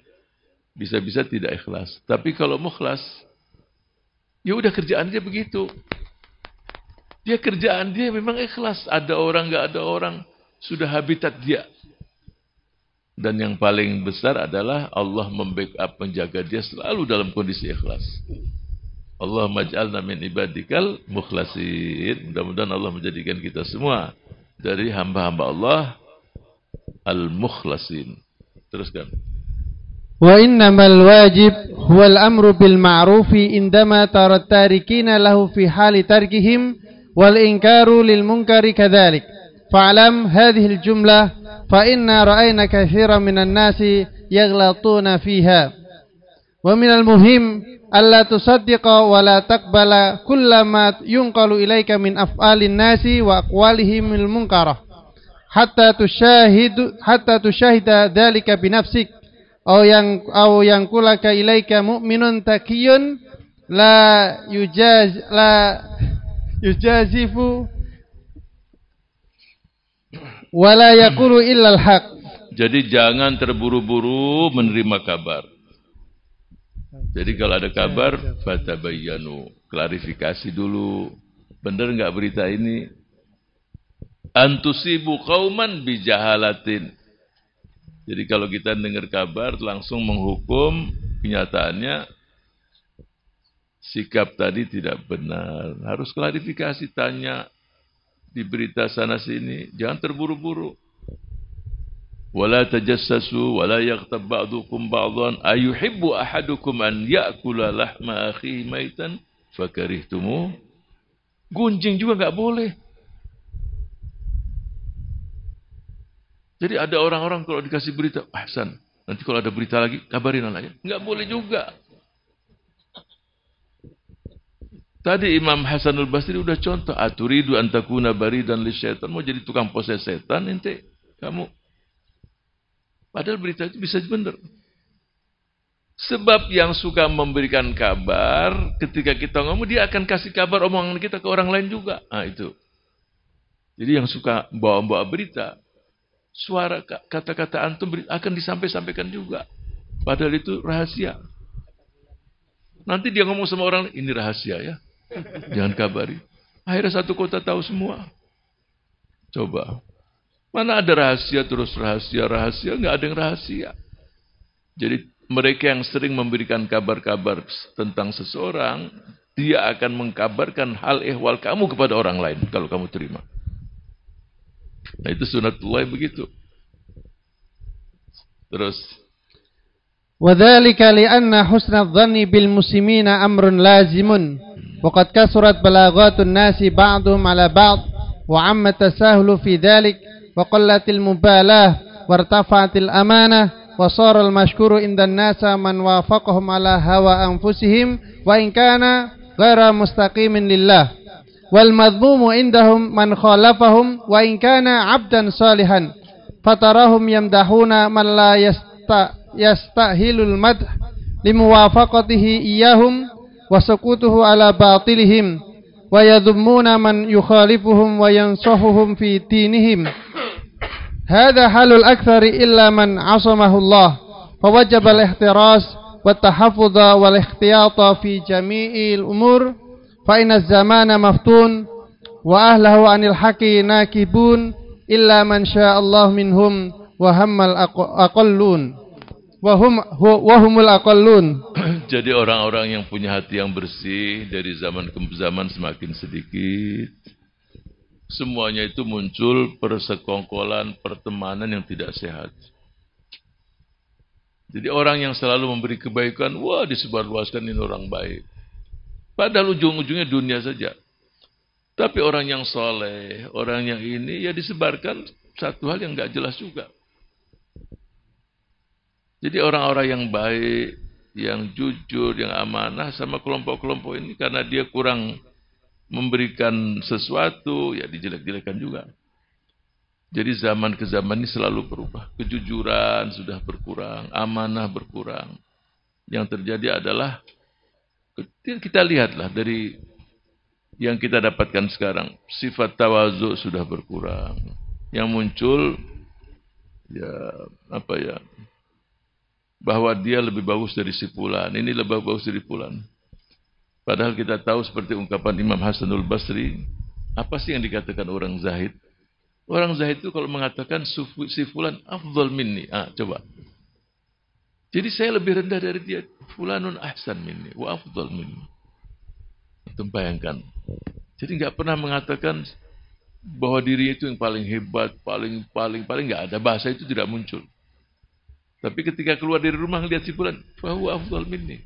bisa-bisa tidak ikhlas. Tapi kalau mukhlas, ya udah kerjaan dia begitu. Dia kerjaan dia memang ikhlas. Ada orang, nggak ada orang, sudah habitat dia. Dan yang paling besar adalah Allah membackup menjaga dia selalu dalam kondisi ikhlas. Allah maj'alna min ibadikal mukhlasin. Mudah-mudahan Allah menjadikan kita semua dari hamba-hamba Allah al-mukhlasin. Teruskan. وإنما الواجب هو الأمر بالمعروف عندما ترى التاركين له في حال تركهم والإنكار للمنكر كذلك. فاعلم هذه الجملة فإن رأينا كثيرا من الناس يغلطون فيها. ومن المهم ألا تصدق ولا تقبل كل ما ينقل إليك من أفعال الناس وأقوالهم المنكرة حتى تشاهد حتى تشاهد ذلك بنفسك. Au yang au yang kulaka ilaika mu'minun takiyun la yujaz la yujazifu wala yaqulu illa al-haq. Jadi jangan terburu-buru menerima kabar. Jadi kalau ada kabar, fatabayyanu, klarifikasi dulu. Benar enggak berita ini? Antusibu qauman bijahalatin. Jadi kalau kita dengar kabar langsung menghukum kenyataannya sikap tadi tidak benar. Harus klarifikasi tanya di berita sana sini, jangan terburu-buru. Wala tajassasu wala yaghtab ba'dukum ba'dhan ayuhibbu ahadukum an ya'kula lahma akhihi maitan fakarihtumu. Gunjing juga enggak boleh. Jadi ada orang-orang kalau dikasih berita, Hasan, nanti kalau ada berita lagi, kabarin anaknya. Enggak boleh juga. Tadi Imam Hasanul Basri udah contoh, aturidu antakuna bari dan li syaitan. Mau jadi tukang poses setan ente, kamu. Padahal berita itu bisa benar. Sebab yang suka memberikan kabar, ketika kita ngomong, dia akan kasih kabar omongan kita ke orang lain juga. Nah itu. Jadi yang suka bawa-bawa berita, suara kata-kata antum akan disampaikan juga. Padahal itu rahasia. Nanti dia ngomong sama orang, ini rahasia ya. Jangan kabari. Akhirnya satu kota tahu semua. Coba. Mana ada rahasia terus rahasia, rahasia, nggak ada yang rahasia. Jadi mereka yang sering memberikan kabar-kabar tentang seseorang, dia akan mengkabarkan hal ehwal kamu kepada orang lain kalau kamu terima. Nah itu sunatullah begitu. Terus. وذلك لأن حسن الظن بالمسلمين أمر لازم. وقد كثرت بلاغات الناس بعضهم على بعض وعم التساهل في ذلك وقلت المبالاة وارتفعت الأمانة وصار المشكور عند الناس من وافقهم على هوى أنفسهم وإن كان غير مستقيم لله. والمذموم عندهم من خالفهم وإن كان عبدا صالحا فتراهم يمدحون من لا يستأهل المدح لموافقته إياهم وسكوته على باطلهم ويذمون من يخالفهم وينصحهم في دينهم. هذا حال الأكثر إلا من عصمه الله فوجب الاحتراس والتحفظ والاحتياط في جميع الأمور. فإن الزمان مفتون وأهله wa ahlahu ناكبون إلا nakibun illa man منهم minhum الأقلون وهم وهم الأقلون jadi orang-orang yang punya hati yang bersih dari zaman ke zaman semakin sedikit semuanya itu muncul persekongkolan pertemanan yang tidak sehat. Jadi orang yang selalu memberi kebaikan wah disebarluaskan ini orang baik. Padahal ujung-ujungnya dunia saja. Tapi orang yang soleh, orang yang ini, ya disebarkan satu hal yang gak jelas juga. Jadi orang-orang yang baik, yang jujur, yang amanah sama kelompok-kelompok ini karena dia kurang memberikan sesuatu, ya dijelek-jelekan juga. Jadi zaman ke zaman ini selalu berubah. Kejujuran sudah berkurang, amanah berkurang. Yang terjadi adalah kita lihatlah dari yang kita dapatkan sekarang, sifat tawazu sudah berkurang. Yang muncul ya apa ya bahwa dia lebih bagus dari si fulan, ini lebih bagus dari fulan. Padahal kita tahu seperti ungkapan Imam Hasanul Basri, apa sih yang dikatakan orang zahid? Orang zahid itu kalau mengatakan si fulan afdal minni. Ah, coba. Jadi saya lebih rendah dari dia. Fulanun ahsan minni wa afdal minni. Itu bayangkan. Jadi nggak pernah mengatakan bahwa diri itu yang paling hebat, paling paling paling nggak ada bahasa itu tidak muncul. Tapi ketika keluar dari rumah lihat si fulan, bahwa afdal minni.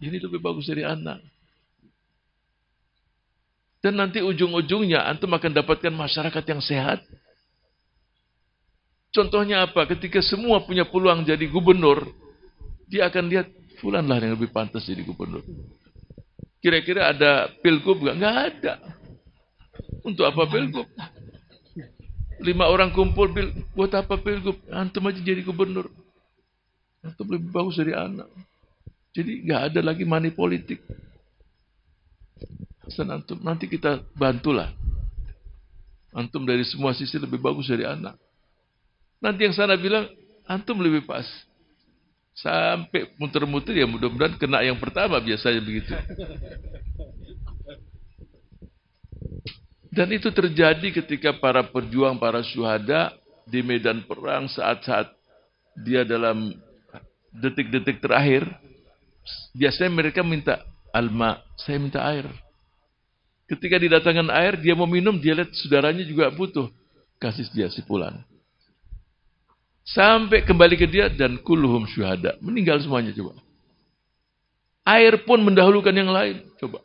Ini lebih bagus dari anak. Dan nanti ujung-ujungnya antum akan dapatkan masyarakat yang sehat. Contohnya apa? Ketika semua punya peluang jadi gubernur, dia akan lihat fulan lah yang lebih pantas jadi gubernur. Kira-kira ada pilgub gak? Nggak ada. Untuk apa pilgub? Lima orang kumpul, bil, buat apa pilgub? Antum aja jadi gubernur. Antum lebih bagus dari anak. Jadi nggak ada lagi money politik. Hasan antum, nanti kita bantulah. Antum dari semua sisi lebih bagus dari anak. Nanti yang sana bilang, antum lebih pas. Sampai muter-muter ya mudah-mudahan kena yang pertama biasanya begitu. Dan itu terjadi ketika para perjuang, para syuhada di medan perang saat-saat dia dalam detik-detik terakhir, biasanya mereka minta alma, saya minta air. Ketika didatangkan air, dia mau minum, dia lihat saudaranya juga butuh. Kasih dia si pulang. Sampai kembali ke dia dan kulluhum syuhada. Meninggal semuanya coba. Air pun mendahulukan yang lain. Coba.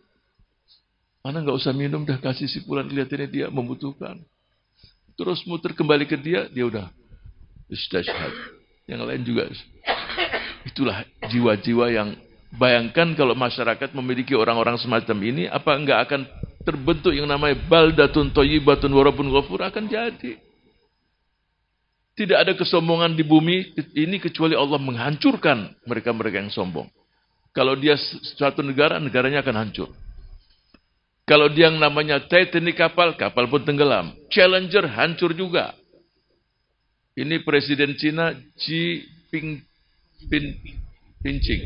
Mana nggak usah minum, dah kasih si pulang kelihatannya dia membutuhkan. Terus muter kembali ke dia, dia udah istashhad. Yang lain juga. Itulah jiwa-jiwa yang bayangkan kalau masyarakat memiliki orang-orang semacam ini, apa enggak akan terbentuk yang namanya baldatun toyibatun warabun ghafur akan jadi. Tidak ada kesombongan di bumi ini kecuali Allah menghancurkan mereka-mereka yang sombong. Kalau dia suatu negara, negaranya akan hancur. Kalau dia yang namanya Titanic kapal, kapal pun tenggelam. Challenger hancur juga. Ini Presiden Cina Xi Ping, Pin, Pincing.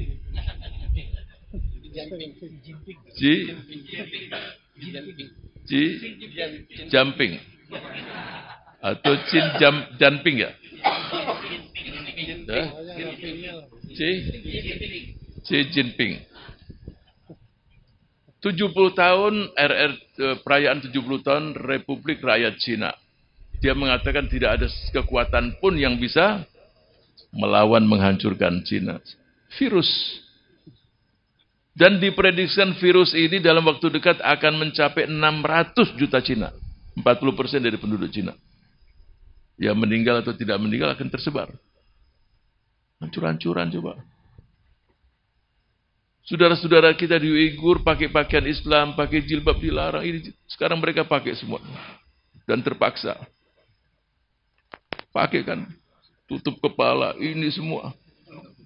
Xi Xi Jumping. Atau Chin Jam, Janping ya? Xi Xi Jinping. 70 tahun RR eh, perayaan 70 tahun Republik Rakyat Cina. Dia mengatakan tidak ada kekuatan pun yang bisa melawan menghancurkan Cina. Virus. Dan diprediksikan virus ini dalam waktu dekat akan mencapai 600 juta Cina. 40% dari penduduk Cina. Yang meninggal atau tidak meninggal akan tersebar. Hancur-hancuran coba. Saudara-saudara kita di Uyghur pakai pakaian Islam, pakai jilbab dilarang. Ini sekarang mereka pakai semua. Dan terpaksa. Pakai kan. Tutup kepala, ini semua.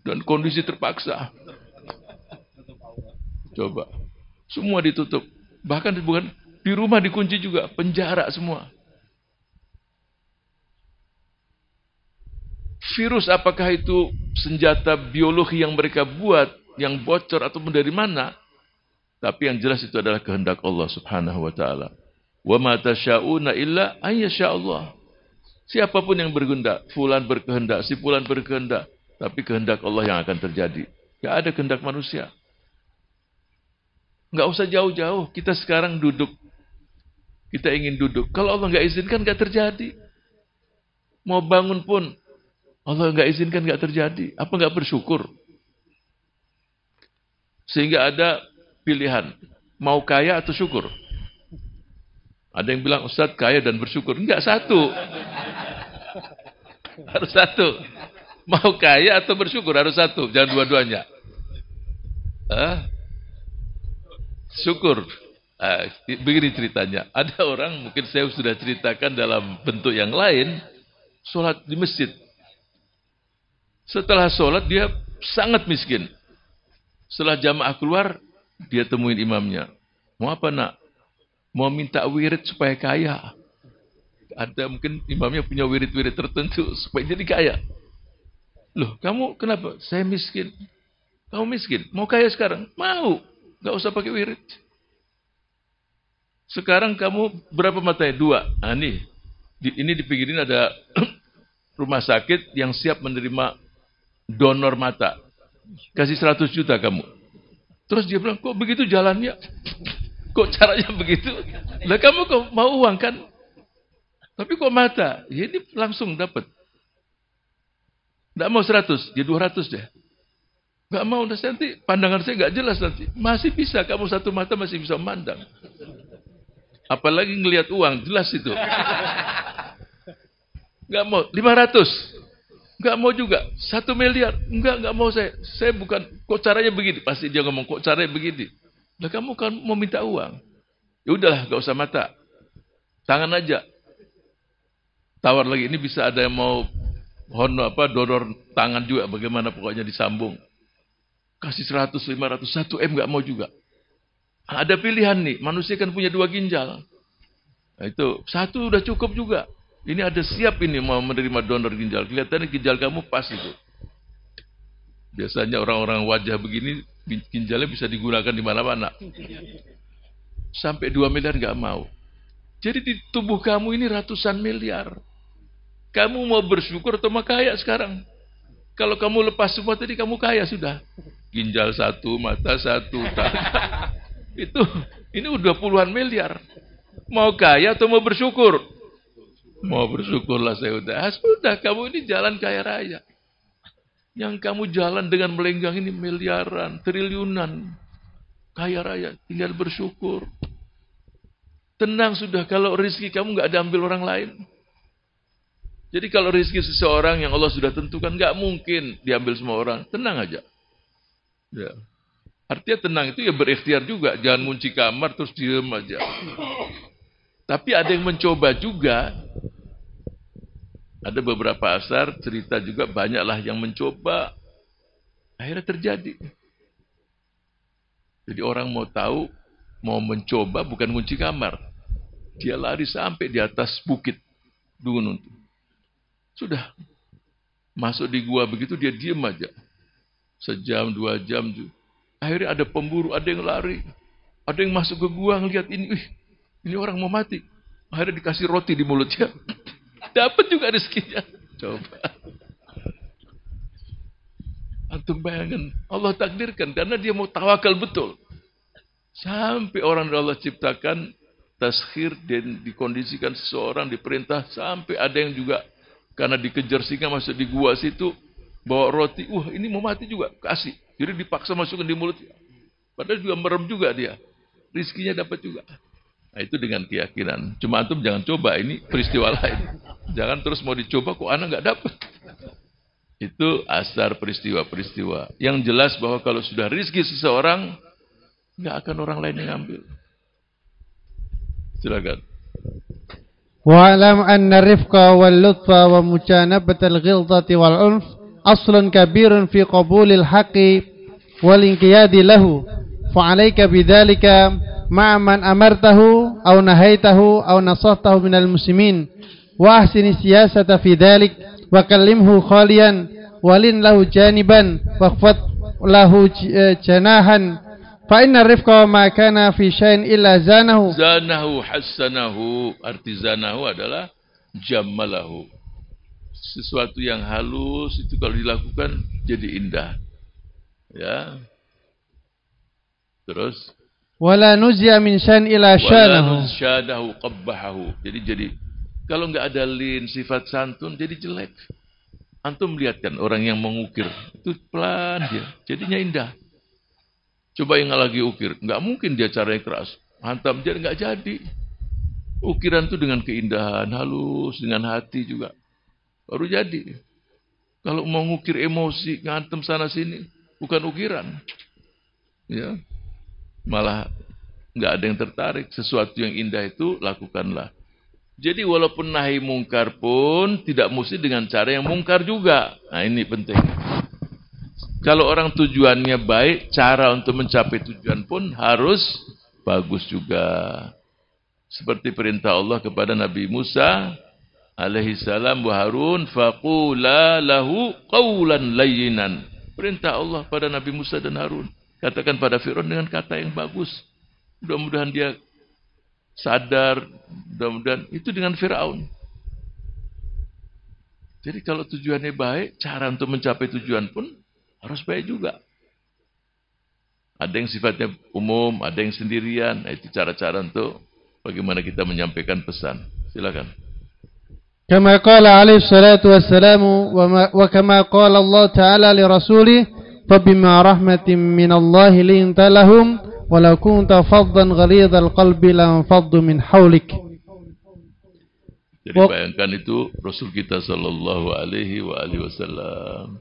Dan kondisi terpaksa. Coba. Semua ditutup. Bahkan bukan di rumah dikunci juga, penjara semua. Virus apakah itu senjata biologi yang mereka buat, yang bocor atau dari mana? Tapi yang jelas itu adalah kehendak Allah Subhanahu wa taala. Wa ma tasyauna illa ayyasha Allah. Siapa pun yang berkehendak, fulan berkehendak, si fulan berkehendak, tapi kehendak Allah yang akan terjadi. Gak ada kehendak manusia. Gak usah jauh-jauh. Kita sekarang duduk. Kita ingin duduk. Kalau Allah gak izinkan gak terjadi. Mau bangun pun Allah gak izinkan gak terjadi. Apa gak bersyukur? Sehingga ada pilihan. Mau kaya atau syukur? Ada yang bilang Ustadz kaya dan bersyukur. Enggak satu. Harus satu. Mau kaya atau bersyukur harus satu, jangan dua-duanya. Ah, syukur. Ah, begini ceritanya. Ada orang mungkin saya sudah ceritakan dalam bentuk yang lain, sholat di masjid. Setelah sholat dia sangat miskin. Setelah jamaah keluar, dia temuin imamnya. Mau apa nak? Mau minta wirid supaya kaya. Ada mungkin imamnya punya wirid-wirid tertentu supaya jadi kaya. Loh, kamu kenapa? Saya miskin. Kamu miskin. Mau kaya sekarang? Mau. Gak usah pakai wirid. Sekarang kamu berapa matanya? Dua. Nah, ini. Di, ini di pinggirin ada rumah sakit yang siap menerima donor mata. Kasih 100 juta kamu. Terus dia bilang, kok begitu jalannya? Kok caranya begitu? Lah kamu kok mau uang kan? Tapi kok mata? Ya ini langsung dapat. Tidak mau 100, ya 200 deh. Gak mau, nanti pandangan saya gak jelas nanti. Masih bisa, kamu satu mata masih bisa memandang. Apalagi ngelihat uang, jelas itu. Gak mau, 500. Gak mau juga, satu miliar. Enggak, gak mau saya. Saya bukan, kok caranya begini? Pasti dia ngomong, kok caranya begini? Nah kamu kan mau minta uang. Ya udahlah, gak usah mata. Tangan aja. Tawar lagi, ini bisa ada yang mau honor apa donor tangan juga bagaimana pokoknya disambung. Kasih 100, 500, 1 M nggak mau juga. Ada pilihan nih, manusia kan punya dua ginjal. Nah, itu satu udah cukup juga. Ini ada siap ini mau menerima donor ginjal. Kelihatannya ginjal kamu pas itu. Biasanya orang-orang wajah begini ginjalnya bisa digunakan di mana-mana. Sampai 2 miliar nggak mau. Jadi di tubuh kamu ini ratusan miliar. Kamu mau bersyukur atau mau kaya sekarang? Kalau kamu lepas semua tadi kamu kaya sudah. Ginjal satu, mata satu, Itu ini udah puluhan miliar. Mau kaya atau mau bersyukur? Mau bersyukurlah saya udah. Ah, sudah kamu ini jalan kaya raya. Yang kamu jalan dengan melenggang ini miliaran, triliunan. Kaya raya, tinggal bersyukur. Tenang sudah kalau rezeki kamu nggak diambil orang lain. Jadi kalau rezeki seseorang yang Allah sudah tentukan nggak mungkin diambil semua orang. Tenang aja. Ya. Artinya tenang itu ya berikhtiar juga. Jangan kunci kamar terus diem aja. Tapi ada yang mencoba juga. Ada beberapa asar cerita juga banyaklah yang mencoba. Akhirnya terjadi. Jadi orang mau tahu, mau mencoba bukan kunci kamar. Dia lari sampai di atas bukit gunung. Sudah. Masuk di gua begitu dia diam aja. Sejam, dua jam. Akhirnya ada pemburu, ada yang lari. Ada yang masuk ke gua ngeliat ini. Wih, ini orang mau mati. Akhirnya dikasih roti di mulutnya. Dapat juga rezekinya. Coba. Antum bayangkan. Allah takdirkan. Karena dia mau tawakal betul. Sampai orang yang Allah ciptakan. Taskhir dan dikondisikan seseorang diperintah. Sampai ada yang juga karena dikejar singa masuk di gua situ, Bawa roti, wah ini mau mati juga, kasih. Jadi dipaksa masukkan di mulut. Padahal juga merem juga dia. Rizkinya dapat juga. Nah, itu dengan keyakinan. Cuma antum jangan coba ini peristiwa lain. Jangan terus mau dicoba kok anak nggak dapat. Itu asar peristiwa-peristiwa. Yang jelas bahwa kalau sudah rizki seseorang, nggak akan orang lain yang ambil. Silakan. Wa'alam anna rifqa wal lutfa wa mujanabata al-ghilzati wal unf aslun kabirun fi qabulil haqi wal inqiyadi lahu. Fa'alaika bidhalika ma'aman amartahu au nahaitahu au nasahtahu minal muslimin. Wa ahsini siyasata fi dhalik wa kallimhu khaliyan, walin lahu janiban wa khfat lahu eh, janahan. Fa inna rifqa ma kana fi syai'in illa zanahu. Zanahu hassanahu arti zanahu adalah jammalahu sesuatu yang halus itu kalau dilakukan jadi indah. Ya. Terus? wala nuzya min syan ila syanahu. syadahu jadi jadi kalau nggak ada lin sifat santun jadi jelek. Antum lihat kan orang yang mengukir itu pelan dia. Jadinya indah. Coba yang lagi ukir. Nggak mungkin dia caranya keras. Hantam jadi nggak jadi. Ukiran itu dengan keindahan halus dengan hati juga. Baru jadi. Kalau mau ngukir emosi ngantem sana sini bukan ukiran. Ya malah nggak ada yang tertarik. Sesuatu yang indah itu lakukanlah. Jadi walaupun nahi mungkar pun tidak mesti dengan cara yang mungkar juga. Nah ini penting. Kalau orang tujuannya baik, cara untuk mencapai tujuan pun harus bagus juga. Seperti perintah Allah kepada Nabi Musa alaihi salam wa Harun faqula lahu qawlan layyinan. Perintah Allah pada Nabi Musa dan Harun. Katakan pada Firaun dengan kata yang bagus. Mudah-mudahan dia sadar, mudah-mudahan itu dengan Firaun. Jadi kalau tujuannya baik, cara untuk mencapai tujuan pun harus baik juga. Ada yang sifatnya umum, ada yang sendirian. Nah, itu cara-cara untuk bagaimana kita menyampaikan pesan. Silakan. كما قال عليه الصلاة والسلام وما- وكما قال الله تعالى لرسوله فبما رحمة من الله لنت لهم ولو كنت فظا غليظ القلب لانفضوا من حولك Jadi Wak- bayangkan itu Rasul kita Shallallahu Alaihi wa alihi Wasallam.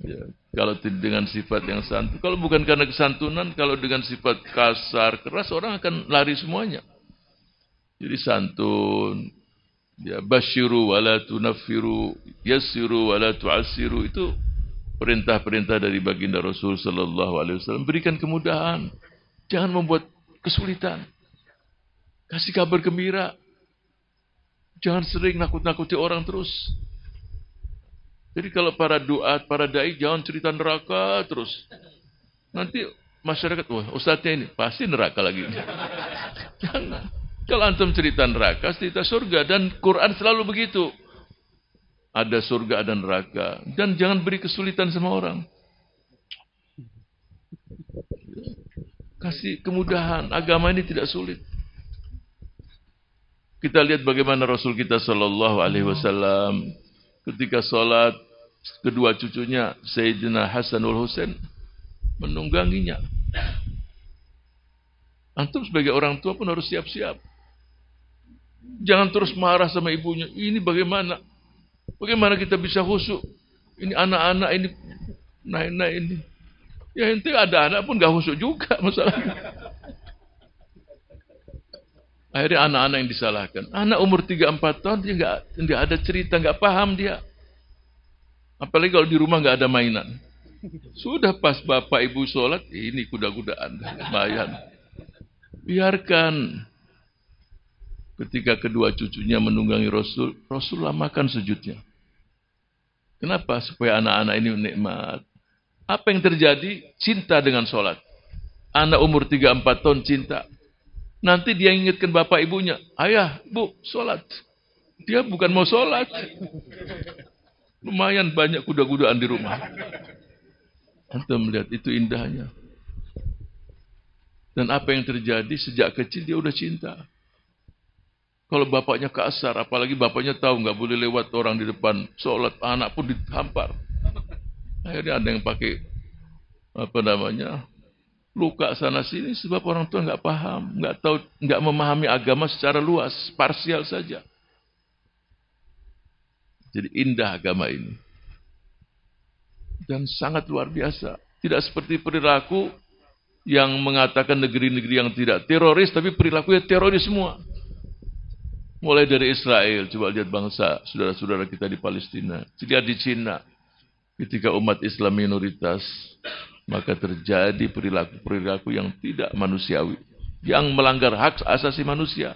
Ya, kalau tidak dengan sifat yang santun, kalau bukan karena kesantunan, kalau dengan sifat kasar, keras, orang akan lari semuanya. Jadi santun, ya basyiru wala tunaffiru, yassiru wala tu'assiru itu perintah-perintah dari baginda Rasul Shallallahu Alaihi Wasallam. Berikan kemudahan, jangan membuat kesulitan. Kasih kabar gembira, Jangan sering nakut-nakuti orang terus. Jadi kalau para duat, para dai jangan cerita neraka terus. Nanti masyarakat, wah ustadznya ini pasti neraka lagi. Jangan. Kalau antum cerita neraka, cerita surga dan Quran selalu begitu. Ada surga, ada neraka. Dan jangan beri kesulitan sama orang. Kasih kemudahan. Agama ini tidak sulit. Kita lihat bagaimana Rasul kita Shallallahu Alaihi Wasallam ketika sholat kedua cucunya Sayyidina Hasanul Husain menungganginya. Antum sebagai orang tua pun harus siap-siap. Jangan terus marah sama ibunya. Ini bagaimana? Bagaimana kita bisa khusyuk? Ini anak-anak ini, naik-naik ini. Ya ente ada anak pun gak khusyuk juga masalahnya. Akhirnya anak-anak yang disalahkan. Anak umur 3-4 tahun dia nggak nggak ada cerita, nggak paham dia. Apalagi kalau di rumah nggak ada mainan. Sudah pas bapak ibu sholat, ini kuda-kudaan, lumayan. Biarkan. Ketika kedua cucunya menunggangi Rasul, Rasul lamakan sujudnya. Kenapa? Supaya anak-anak ini nikmat. Apa yang terjadi? Cinta dengan sholat. Anak umur 3-4 tahun cinta. Nanti dia ingatkan bapak ibunya, ayah, bu, sholat. Dia bukan mau sholat. Lumayan banyak kuda-kudaan di rumah. Anda melihat itu indahnya. Dan apa yang terjadi sejak kecil dia udah cinta. Kalau bapaknya kasar, apalagi bapaknya tahu nggak boleh lewat orang di depan sholat, anak pun ditampar. Akhirnya ada yang pakai apa namanya luka sana sini sebab orang tua nggak paham, nggak tahu, nggak memahami agama secara luas, parsial saja. Jadi indah agama ini. Dan sangat luar biasa. Tidak seperti perilaku yang mengatakan negeri-negeri yang tidak teroris, tapi perilakunya teroris semua. Mulai dari Israel, coba lihat bangsa, saudara-saudara kita di Palestina. Lihat di Cina, ketika umat Islam minoritas, maka terjadi perilaku-perilaku yang tidak manusiawi, yang melanggar hak asasi manusia.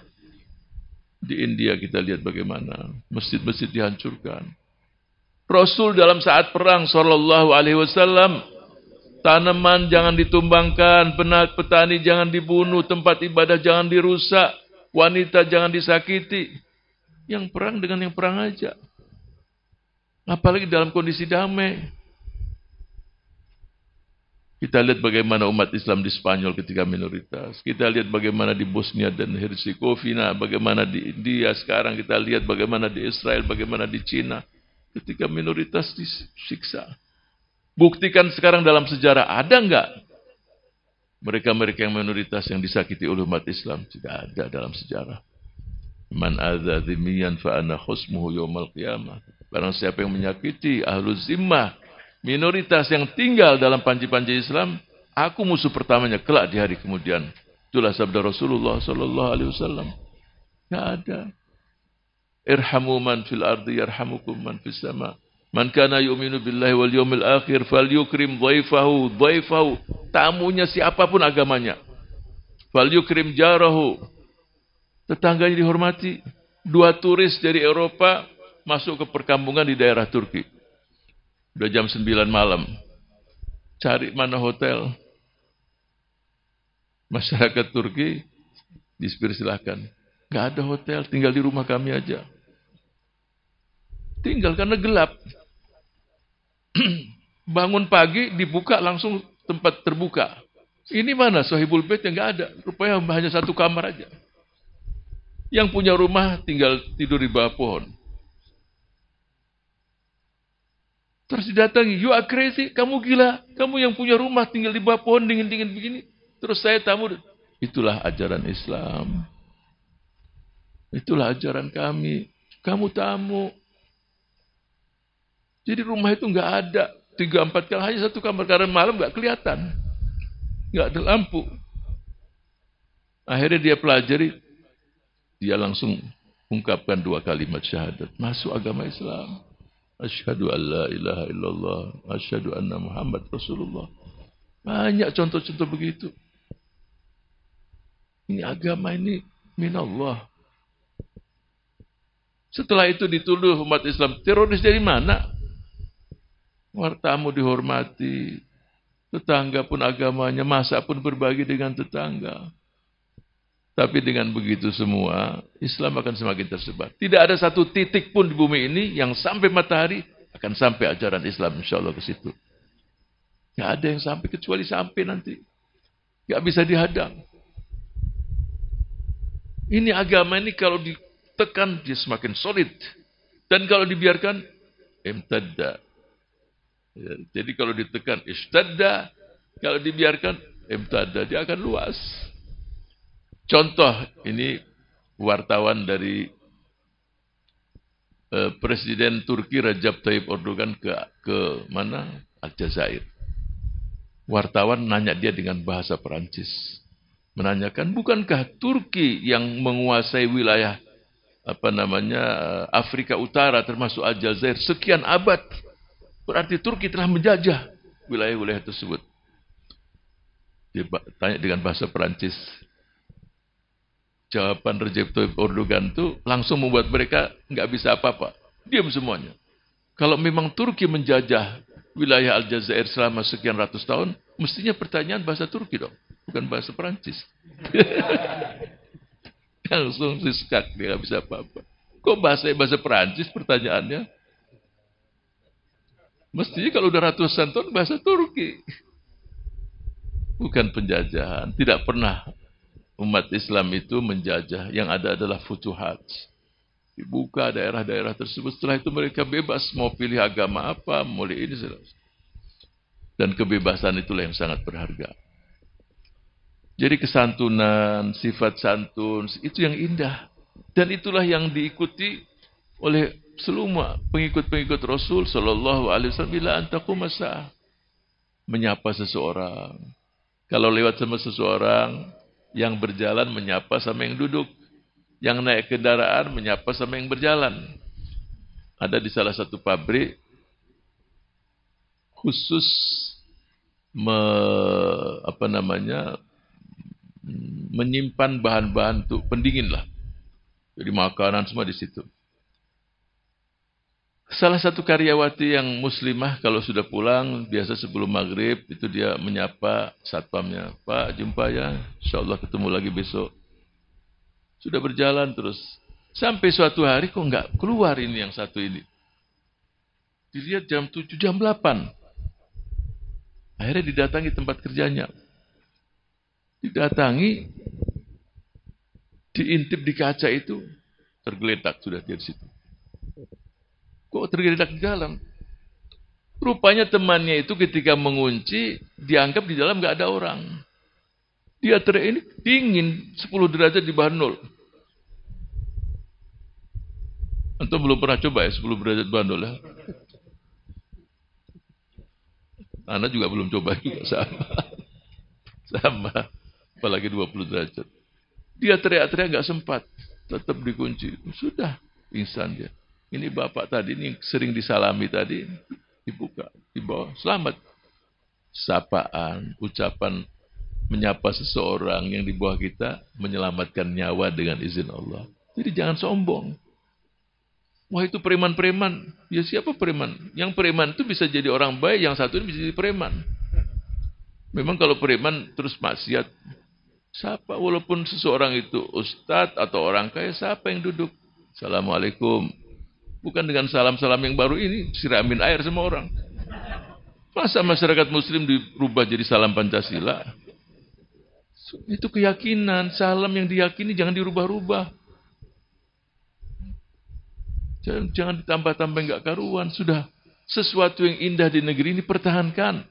Di India kita lihat bagaimana masjid-masjid dihancurkan. Rasul dalam saat perang sallallahu alaihi wasallam tanaman jangan ditumbangkan, benak petani jangan dibunuh, tempat ibadah jangan dirusak, wanita jangan disakiti. Yang perang dengan yang perang aja. Apalagi dalam kondisi damai. Kita lihat bagaimana umat Islam di Spanyol ketika minoritas. Kita lihat bagaimana di Bosnia dan Herzegovina, bagaimana di India sekarang. Kita lihat bagaimana di Israel, bagaimana di Cina. Ketika minoritas disiksa. Buktikan sekarang dalam sejarah, ada enggak mereka-mereka yang minoritas yang disakiti oleh umat Islam? Tidak ada dalam sejarah. Man adza dhimiyan fa ana khusmuhu yawmal qiyamah. Barang siapa yang menyakiti ahlu zimmah, minoritas yang tinggal dalam panji-panji Islam, aku musuh pertamanya kelak di hari kemudian. Itulah sabda Rasulullah sallallahu alaihi wasallam. Tidak ada. Irhamu man fil ardi yarhamukum man fis sama. Man kana yu'minu billahi wal yawmil akhir falyukrim dhaifahu dhaifahu. Tamunya siapa pun agamanya. Falyukrim jarahu. Tetangganya dihormati. Dua turis dari Eropa masuk ke perkampungan di daerah Turki. Udah jam 9 malam. Cari mana hotel. Masyarakat Turki dipersilahkan. Gak ada hotel, tinggal di rumah kami aja. Tinggal karena gelap. Bangun pagi, dibuka langsung tempat terbuka. Ini mana sahibul bait yang gak ada. Rupanya hanya satu kamar aja. Yang punya rumah tinggal tidur di bawah pohon. Terus didatangi, you are crazy, kamu gila. Kamu yang punya rumah tinggal di bawah pohon dingin-dingin begini. Terus saya tamu. Itulah ajaran Islam. Itulah ajaran kami. Kamu tamu. Jadi rumah itu nggak ada. Tiga empat kali hanya satu kamar. Karena malam nggak kelihatan. nggak ada lampu. Akhirnya dia pelajari. Dia langsung ungkapkan dua kalimat syahadat. Masuk agama Islam. Asyhadu an la ilaha illallah, asyhadu anna Muhammad Rasulullah. Banyak contoh-contoh begitu. Ini agama ini minallah. Setelah itu dituduh umat Islam teroris dari mana? Wartamu dihormati, tetangga pun agamanya, masa pun berbagi dengan tetangga. Tapi dengan begitu semua, Islam akan semakin tersebar. Tidak ada satu titik pun di bumi ini yang sampai matahari akan sampai ajaran Islam insya Allah ke situ. Tidak ada yang sampai kecuali sampai nanti. Tidak bisa dihadang. Ini agama ini kalau ditekan dia semakin solid. Dan kalau dibiarkan, imtadda. Ya, jadi kalau ditekan, istadda. Kalau dibiarkan, imtadda. Dia akan luas. Contoh ini wartawan dari eh, Presiden Turki Recep Tayyip Erdogan ke ke mana? Aljazair. Wartawan nanya dia dengan bahasa Perancis. Menanyakan, bukankah Turki yang menguasai wilayah apa namanya Afrika Utara termasuk Aljazair sekian abad? Berarti Turki telah menjajah wilayah-wilayah tersebut. Dia tanya dengan bahasa Perancis jawaban Recep Tayyip Erdogan itu langsung membuat mereka nggak bisa apa-apa. Diam semuanya. Kalau memang Turki menjajah wilayah Aljazair selama sekian ratus tahun, mestinya pertanyaan bahasa Turki dong, bukan bahasa Perancis. langsung siskak, dia nggak bisa apa-apa. Kok bahasa bahasa Perancis pertanyaannya? Mestinya kalau udah ratusan tahun bahasa Turki. Bukan penjajahan. Tidak pernah umat Islam itu menjajah. Yang ada adalah futuhat. Dibuka daerah-daerah tersebut. Setelah itu mereka bebas mau pilih agama apa, mulai ini. Dan kebebasan itulah yang sangat berharga. Jadi kesantunan, sifat santun, itu yang indah. Dan itulah yang diikuti oleh semua pengikut-pengikut Rasul Sallallahu Alaihi Wasallam bila antaku masa menyapa seseorang. Kalau lewat sama seseorang yang berjalan menyapa sama yang duduk, yang naik kendaraan menyapa sama yang berjalan. Ada di salah satu pabrik khusus me, apa namanya menyimpan bahan-bahan untuk pendingin lah. Jadi makanan semua di situ. Salah satu karyawati yang muslimah kalau sudah pulang, biasa sebelum maghrib, itu dia menyapa satpamnya. Pak, jumpa ya. Insya Allah ketemu lagi besok. Sudah berjalan terus. Sampai suatu hari kok nggak keluar ini yang satu ini. Dilihat jam 7, jam 8. Akhirnya didatangi tempat kerjanya. Didatangi, diintip di kaca itu, tergeletak sudah dia di situ. Kok tergeletak di dalam? Rupanya temannya itu ketika mengunci, dianggap di dalam nggak ada orang. Dia teriak ini dingin 10 derajat di bawah nol. Antum belum pernah coba ya 10 derajat bawah nol ya? Anda juga belum coba juga sama. sama. Apalagi 20 derajat. Dia teriak-teriak nggak sempat. Tetap dikunci. Sudah. Insan dia. Ini bapak tadi ini sering disalami tadi. Dibuka. Di bawah. Selamat. Sapaan. Ucapan menyapa seseorang yang di bawah kita. Menyelamatkan nyawa dengan izin Allah. Jadi jangan sombong. Wah itu preman-preman. Ya siapa preman? Yang preman itu bisa jadi orang baik, yang satu ini bisa jadi preman. Memang kalau preman terus maksiat, siapa walaupun seseorang itu ustadz atau orang kaya, siapa yang duduk? Assalamualaikum. Bukan dengan salam-salam yang baru ini, siramin air semua orang. Masa masyarakat muslim dirubah jadi salam Pancasila? Itu keyakinan, salam yang diyakini jangan dirubah-rubah. Jangan, jangan ditambah-tambah enggak karuan. Sudah sesuatu yang indah di negeri ini pertahankan.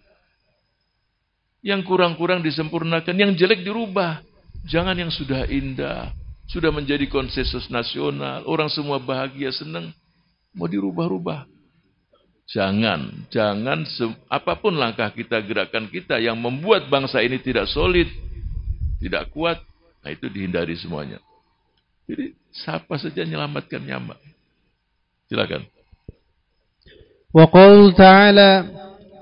Yang kurang-kurang disempurnakan, yang jelek dirubah. Jangan yang sudah indah, sudah menjadi konsensus nasional, orang semua bahagia, senang, mau dirubah-rubah. Jangan, jangan apapun langkah kita, gerakan kita yang membuat bangsa ini tidak solid, tidak kuat, nah itu dihindari semuanya. Jadi siapa saja menyelamatkan nyaman. Silakan. وقول تعالى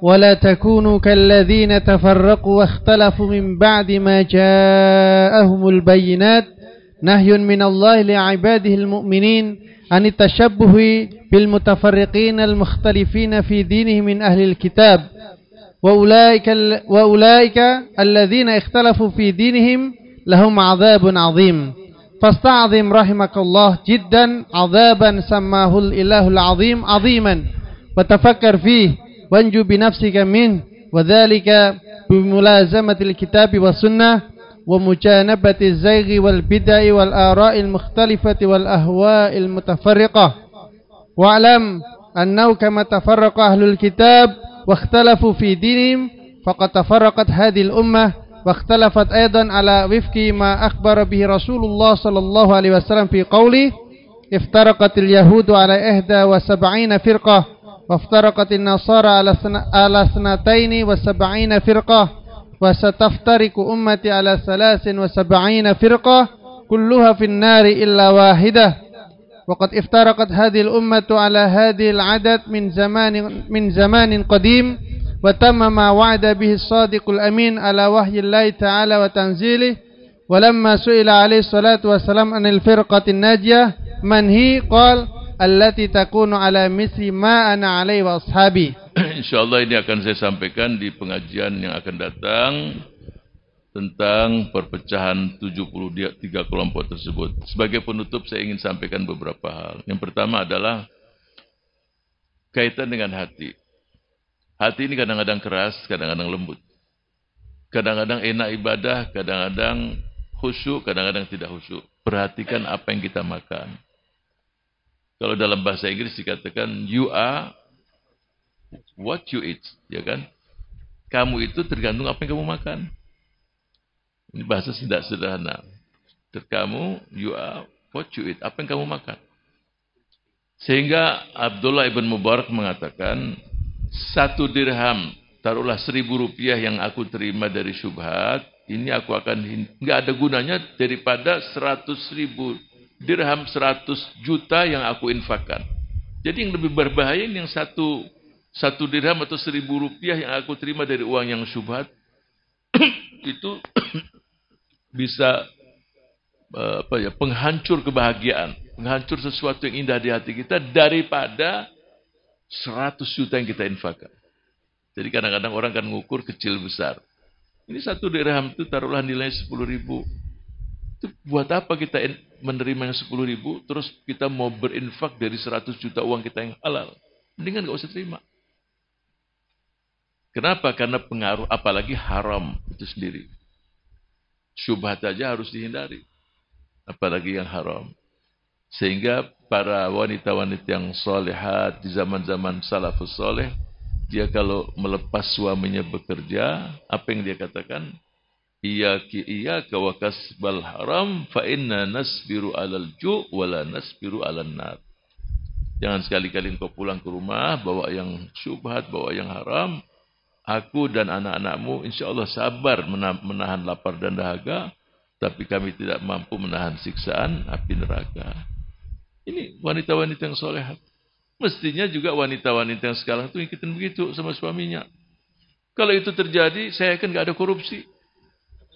ولا تكونوا كالذين تفرقوا واختلفوا من بعد ما جاءهم البينات نهي من الله لعباده المؤمنين عن التشبه بالمتفرقين المختلفين في دينهم من أهل الكتاب. وأولئك, وأولئك الذين اختلفوا في دينهم لهم عذاب عظيم. فاستعظم رحمك الله جدا عذابا سماه الإله العظيم عظيما. وتفكر فيه وانجو بنفسك منه. وذلك بملازمة الكتاب والسنة ومجانبة الزيغ والبدع والآراء المختلفة والأهواء المتفرقة. واعلم أنه كما تفرق أهل الكتاب واختلفوا في دينهم فقد تفرقت هذه الأمة واختلفت أيضا على وفق ما أخبر به رسول الله صلى الله عليه وسلم في قوله افترقت اليهود على إحدى وسبعين فرقة وافترقت النصارى على سنتين وسبعين فرقة وستفترق أمتي على ثلاث وسبعين فرقة كلها في النار إلا واحدة. وقد افترقت هذه الأمة على هذه العدد من زمان من زمان قديم وتم ما وعد به الصادق الأمين على وحي الله تعالى وتنزيله. ولما سئل عليه الصلاة والسلام عن الفرقة الناجية من هي؟ قال التي تكون على مثل ما أنا عليه وأصحابي. Insyaallah ini akan saya sampaikan di pengajian yang akan datang tentang perpecahan 73 kelompok tersebut. Sebagai penutup saya ingin sampaikan beberapa hal. Yang pertama adalah kaitan dengan hati. Hati ini kadang-kadang keras, kadang-kadang lembut. Kadang-kadang enak ibadah, kadang-kadang khusyuk, kadang-kadang tidak khusyuk. Perhatikan apa yang kita makan. Kalau dalam bahasa Inggris dikatakan you are what you eat, ya kan? kamu itu tergantung apa yang kamu makan. Ini bahasa tidak sederhana. Kamu, you are what you eat. Apa yang kamu makan. Sehingga Abdullah ibn Mubarak mengatakan, satu dirham, taruhlah seribu rupiah yang aku terima dari syubhat, ini aku akan, nggak ada gunanya daripada seratus ribu dirham seratus juta yang aku infakkan. Jadi yang lebih berbahaya ini yang satu satu dirham atau seribu rupiah yang aku terima dari uang yang syubhat itu bisa eh, apa ya penghancur kebahagiaan, penghancur sesuatu yang indah di hati kita daripada 100 juta yang kita infakkan. Jadi kadang-kadang orang kan ngukur kecil besar. Ini satu dirham itu taruhlah nilainya 10 ribu. Itu buat apa kita menerima yang 10 ribu, terus kita mau berinfak dari 100 juta uang kita yang halal. Mendingan gak usah terima. Kenapa? Karena pengaruh, apalagi haram itu sendiri. Syubhat saja harus dihindari. Apalagi yang haram. Sehingga para wanita-wanita yang solehat di zaman-zaman salafus soleh, dia kalau melepas suaminya bekerja, apa yang dia katakan? Iya ki iya kawakas bal haram fa inna nasbiru alal ju wala nasbiru alal nar. Jangan sekali-kali engkau pulang ke rumah bawa yang syubhat, bawa yang haram, Aku dan anak-anakmu insya Allah sabar menahan lapar dan dahaga. Tapi kami tidak mampu menahan siksaan api neraka. Ini wanita-wanita yang solehat. Mestinya juga wanita-wanita yang sekarang itu ikutin begitu sama suaminya. Kalau itu terjadi, saya akan gak ada korupsi.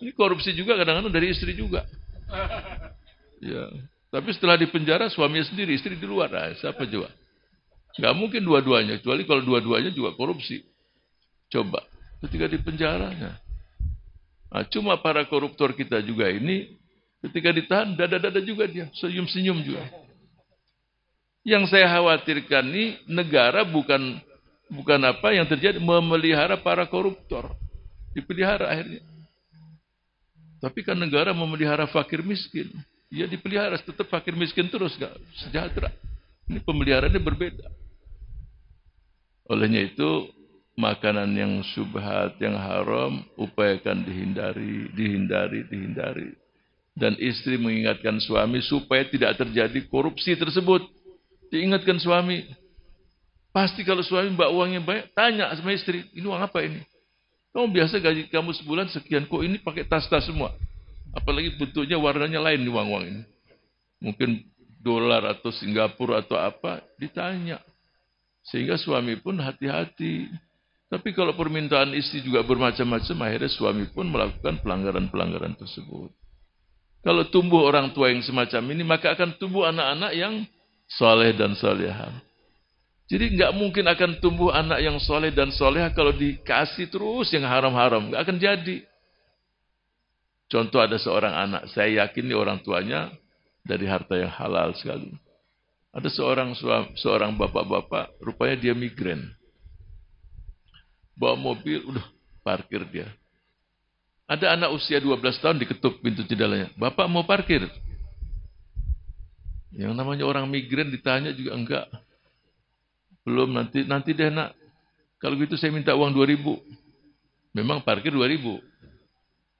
Ini korupsi juga kadang-kadang dari istri juga. Ya. Tapi setelah di penjara suaminya sendiri, istri di luar. Nah, siapa juga? Gak mungkin dua-duanya. Kecuali kalau dua-duanya juga korupsi. Coba, ketika di penjaranya. Nah, cuma para koruptor kita juga ini, ketika ditahan, dada-dada juga dia, senyum-senyum juga. Yang saya khawatirkan ini, negara bukan bukan apa yang terjadi, memelihara para koruptor. Dipelihara akhirnya. Tapi kan negara memelihara fakir miskin. Ya dipelihara, tetap fakir miskin terus, gak sejahtera. Ini pemeliharaannya berbeda. Olehnya itu, makanan yang subhat, yang haram, upayakan dihindari, dihindari, dihindari. Dan istri mengingatkan suami supaya tidak terjadi korupsi tersebut. Diingatkan suami. Pasti kalau suami mbak uangnya banyak, tanya sama istri, ini uang apa ini? Kamu biasa gaji kamu sebulan sekian, kok ini pakai tas-tas semua? Apalagi bentuknya warnanya lain di uang-uang ini. Mungkin dolar atau Singapura atau apa, ditanya. Sehingga suami pun hati-hati. Tapi kalau permintaan istri juga bermacam-macam, akhirnya suami pun melakukan pelanggaran-pelanggaran tersebut. Kalau tumbuh orang tua yang semacam ini, maka akan tumbuh anak-anak yang soleh dan soleha. Jadi nggak mungkin akan tumbuh anak yang soleh dan soleha kalau dikasih terus yang haram-haram. Nggak akan jadi. Contoh ada seorang anak, saya yakin ini orang tuanya dari harta yang halal sekali. Ada seorang seorang bapak-bapak, rupanya dia migran bawa mobil, udah parkir dia. Ada anak usia 12 tahun diketuk pintu jendelanya. Bapak mau parkir? Yang namanya orang migran ditanya juga enggak. Belum nanti nanti deh nak. Kalau gitu saya minta uang 2000. Memang parkir 2000.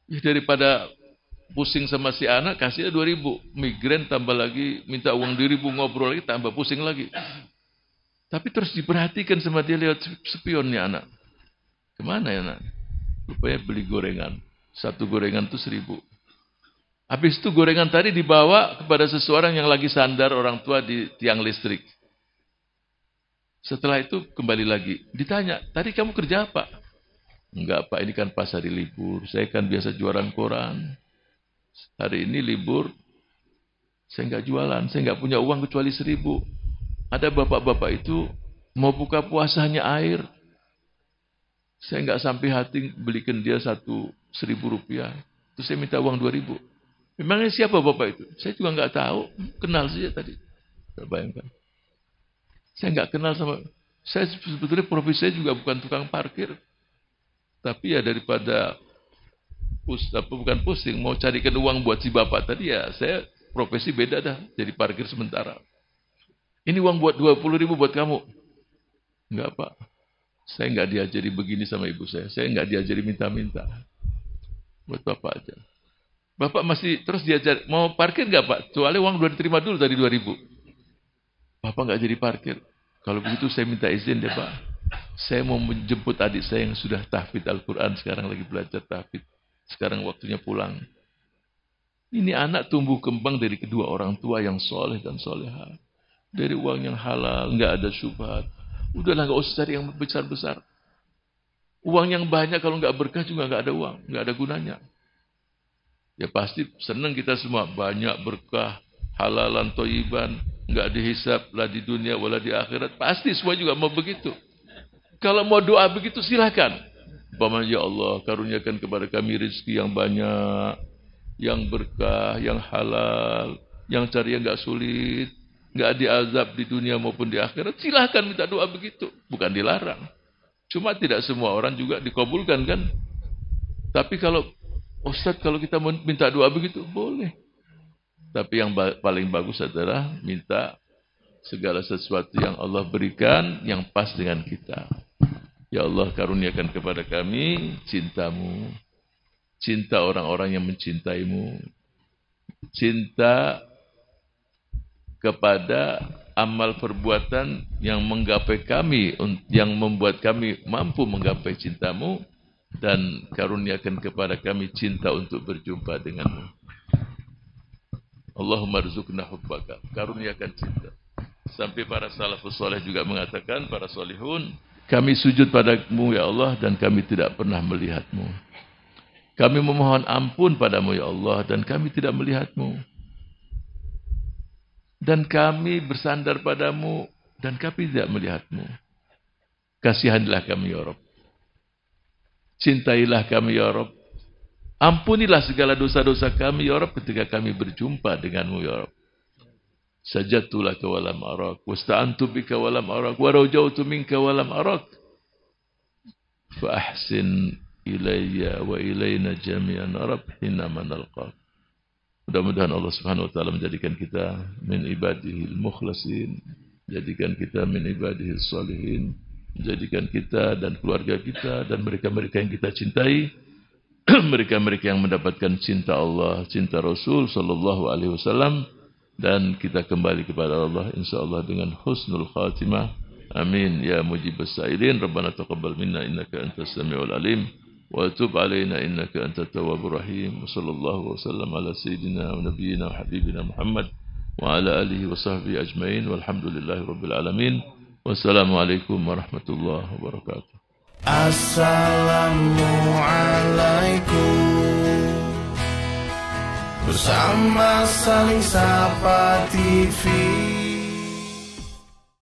Ya daripada pusing sama si anak kasihnya 2000. Migran tambah lagi minta uang 2000 ngobrol lagi tambah pusing lagi. Tapi terus diperhatikan sama dia lewat spionnya anak. Ke mana ya nak? Rupanya beli gorengan. Satu gorengan itu seribu. Habis itu gorengan tadi dibawa kepada seseorang yang lagi sandar orang tua di tiang listrik. Setelah itu kembali lagi. Ditanya, tadi kamu kerja apa? Enggak pak, ini kan pas hari libur. Saya kan biasa jualan koran. Hari ini libur. Saya enggak jualan. Saya enggak punya uang kecuali seribu. Ada bapak-bapak itu mau buka puasanya air. Saya nggak sampai hati belikan dia satu seribu rupiah. Terus saya minta uang dua ribu. Memangnya siapa bapak itu? Saya juga nggak tahu. Kenal saja tadi. Bayangkan. Saya nggak kenal sama. Saya sebetulnya profesi saya juga bukan tukang parkir. Tapi ya daripada pus, apa, bukan pusing, mau carikan uang buat si bapak tadi ya saya profesi beda dah. Jadi parkir sementara. Ini uang buat dua puluh ribu buat kamu. Enggak pak. Saya nggak diajari begini sama ibu saya. Saya nggak diajari minta-minta. Buat bapak aja. Bapak masih terus diajar, mau parkir nggak pak? Soalnya uang udah diterima dulu tadi 2000. Bapak nggak jadi parkir. Kalau begitu saya minta izin deh pak. Saya mau menjemput adik saya yang sudah tahfid Al-Quran. Sekarang lagi belajar tahfid. Sekarang waktunya pulang. Ini anak tumbuh kembang dari kedua orang tua yang soleh dan soleha. Dari uang yang halal, nggak ada syubhat. Udahlah nggak usah cari yang besar-besar. Uang yang banyak kalau nggak berkah juga nggak ada uang, nggak ada gunanya. Ya pasti senang kita semua banyak berkah, halalan, toiban, nggak dihisap lah di dunia wala di akhirat. Pasti semua juga mau begitu. Kalau mau doa begitu silahkan. Bapak ya Allah karuniakan kepada kami rezeki yang banyak, yang berkah, yang halal, yang cari yang nggak sulit, nggak diazab di dunia maupun di akhirat, silahkan minta doa begitu, bukan dilarang. Cuma tidak semua orang juga dikabulkan kan. Tapi kalau Ustadz kalau kita minta doa begitu, boleh. Tapi yang paling bagus adalah minta segala sesuatu yang Allah berikan yang pas dengan kita. Ya Allah karuniakan kepada kami cintamu, cinta orang-orang yang mencintaimu, cinta kepada amal perbuatan yang menggapai kami, yang membuat kami mampu menggapai cintamu, dan karuniakan kepada kami cinta untuk berjumpa denganmu. Allahumma rizukna hubbaka, karuniakan cinta. Sampai para salafus soleh juga mengatakan, para solihun, kami sujud padamu ya Allah dan kami tidak pernah melihatmu. Kami memohon ampun padamu ya Allah dan kami tidak melihatmu. Dan kami bersandar padamu dan kami tidak melihatmu. Kasihanilah kami ya Rabb. Cintailah kami ya Rabb. Ampunilah segala dosa-dosa kami ya Rabb ketika kami berjumpa denganmu ya Rabb. Sajatu laka walam arak. Wasta'antu bika walam arak. Warajautu minka walam arak. Fa ahsin ilayya wa ilayna jami'an rabhina manalqak. Mudah-mudahan Allah Subhanahu wa taala menjadikan kita min ibadihi mukhlasin, jadikan kita min ibadihi salihin, menjadikan kita dan keluarga kita dan mereka-mereka yang kita cintai, mereka-mereka yang mendapatkan cinta Allah, cinta Rasul sallallahu alaihi wasallam dan kita kembali kepada Allah insyaallah dengan husnul khatimah. Amin ya mujibas sa'ilin. Rabbana taqabbal minna innaka antas samiul alim. وتب علينا إنك أنت التواب الرحيم وصلى الله وسلم على سيدنا ونبينا وحبيبنا محمد وعلى آله وصحبه أجمعين والحمد لله رب العالمين والسلام عليكم ورحمة الله وبركاته. Assalamualaikum Bersama saling sapa TV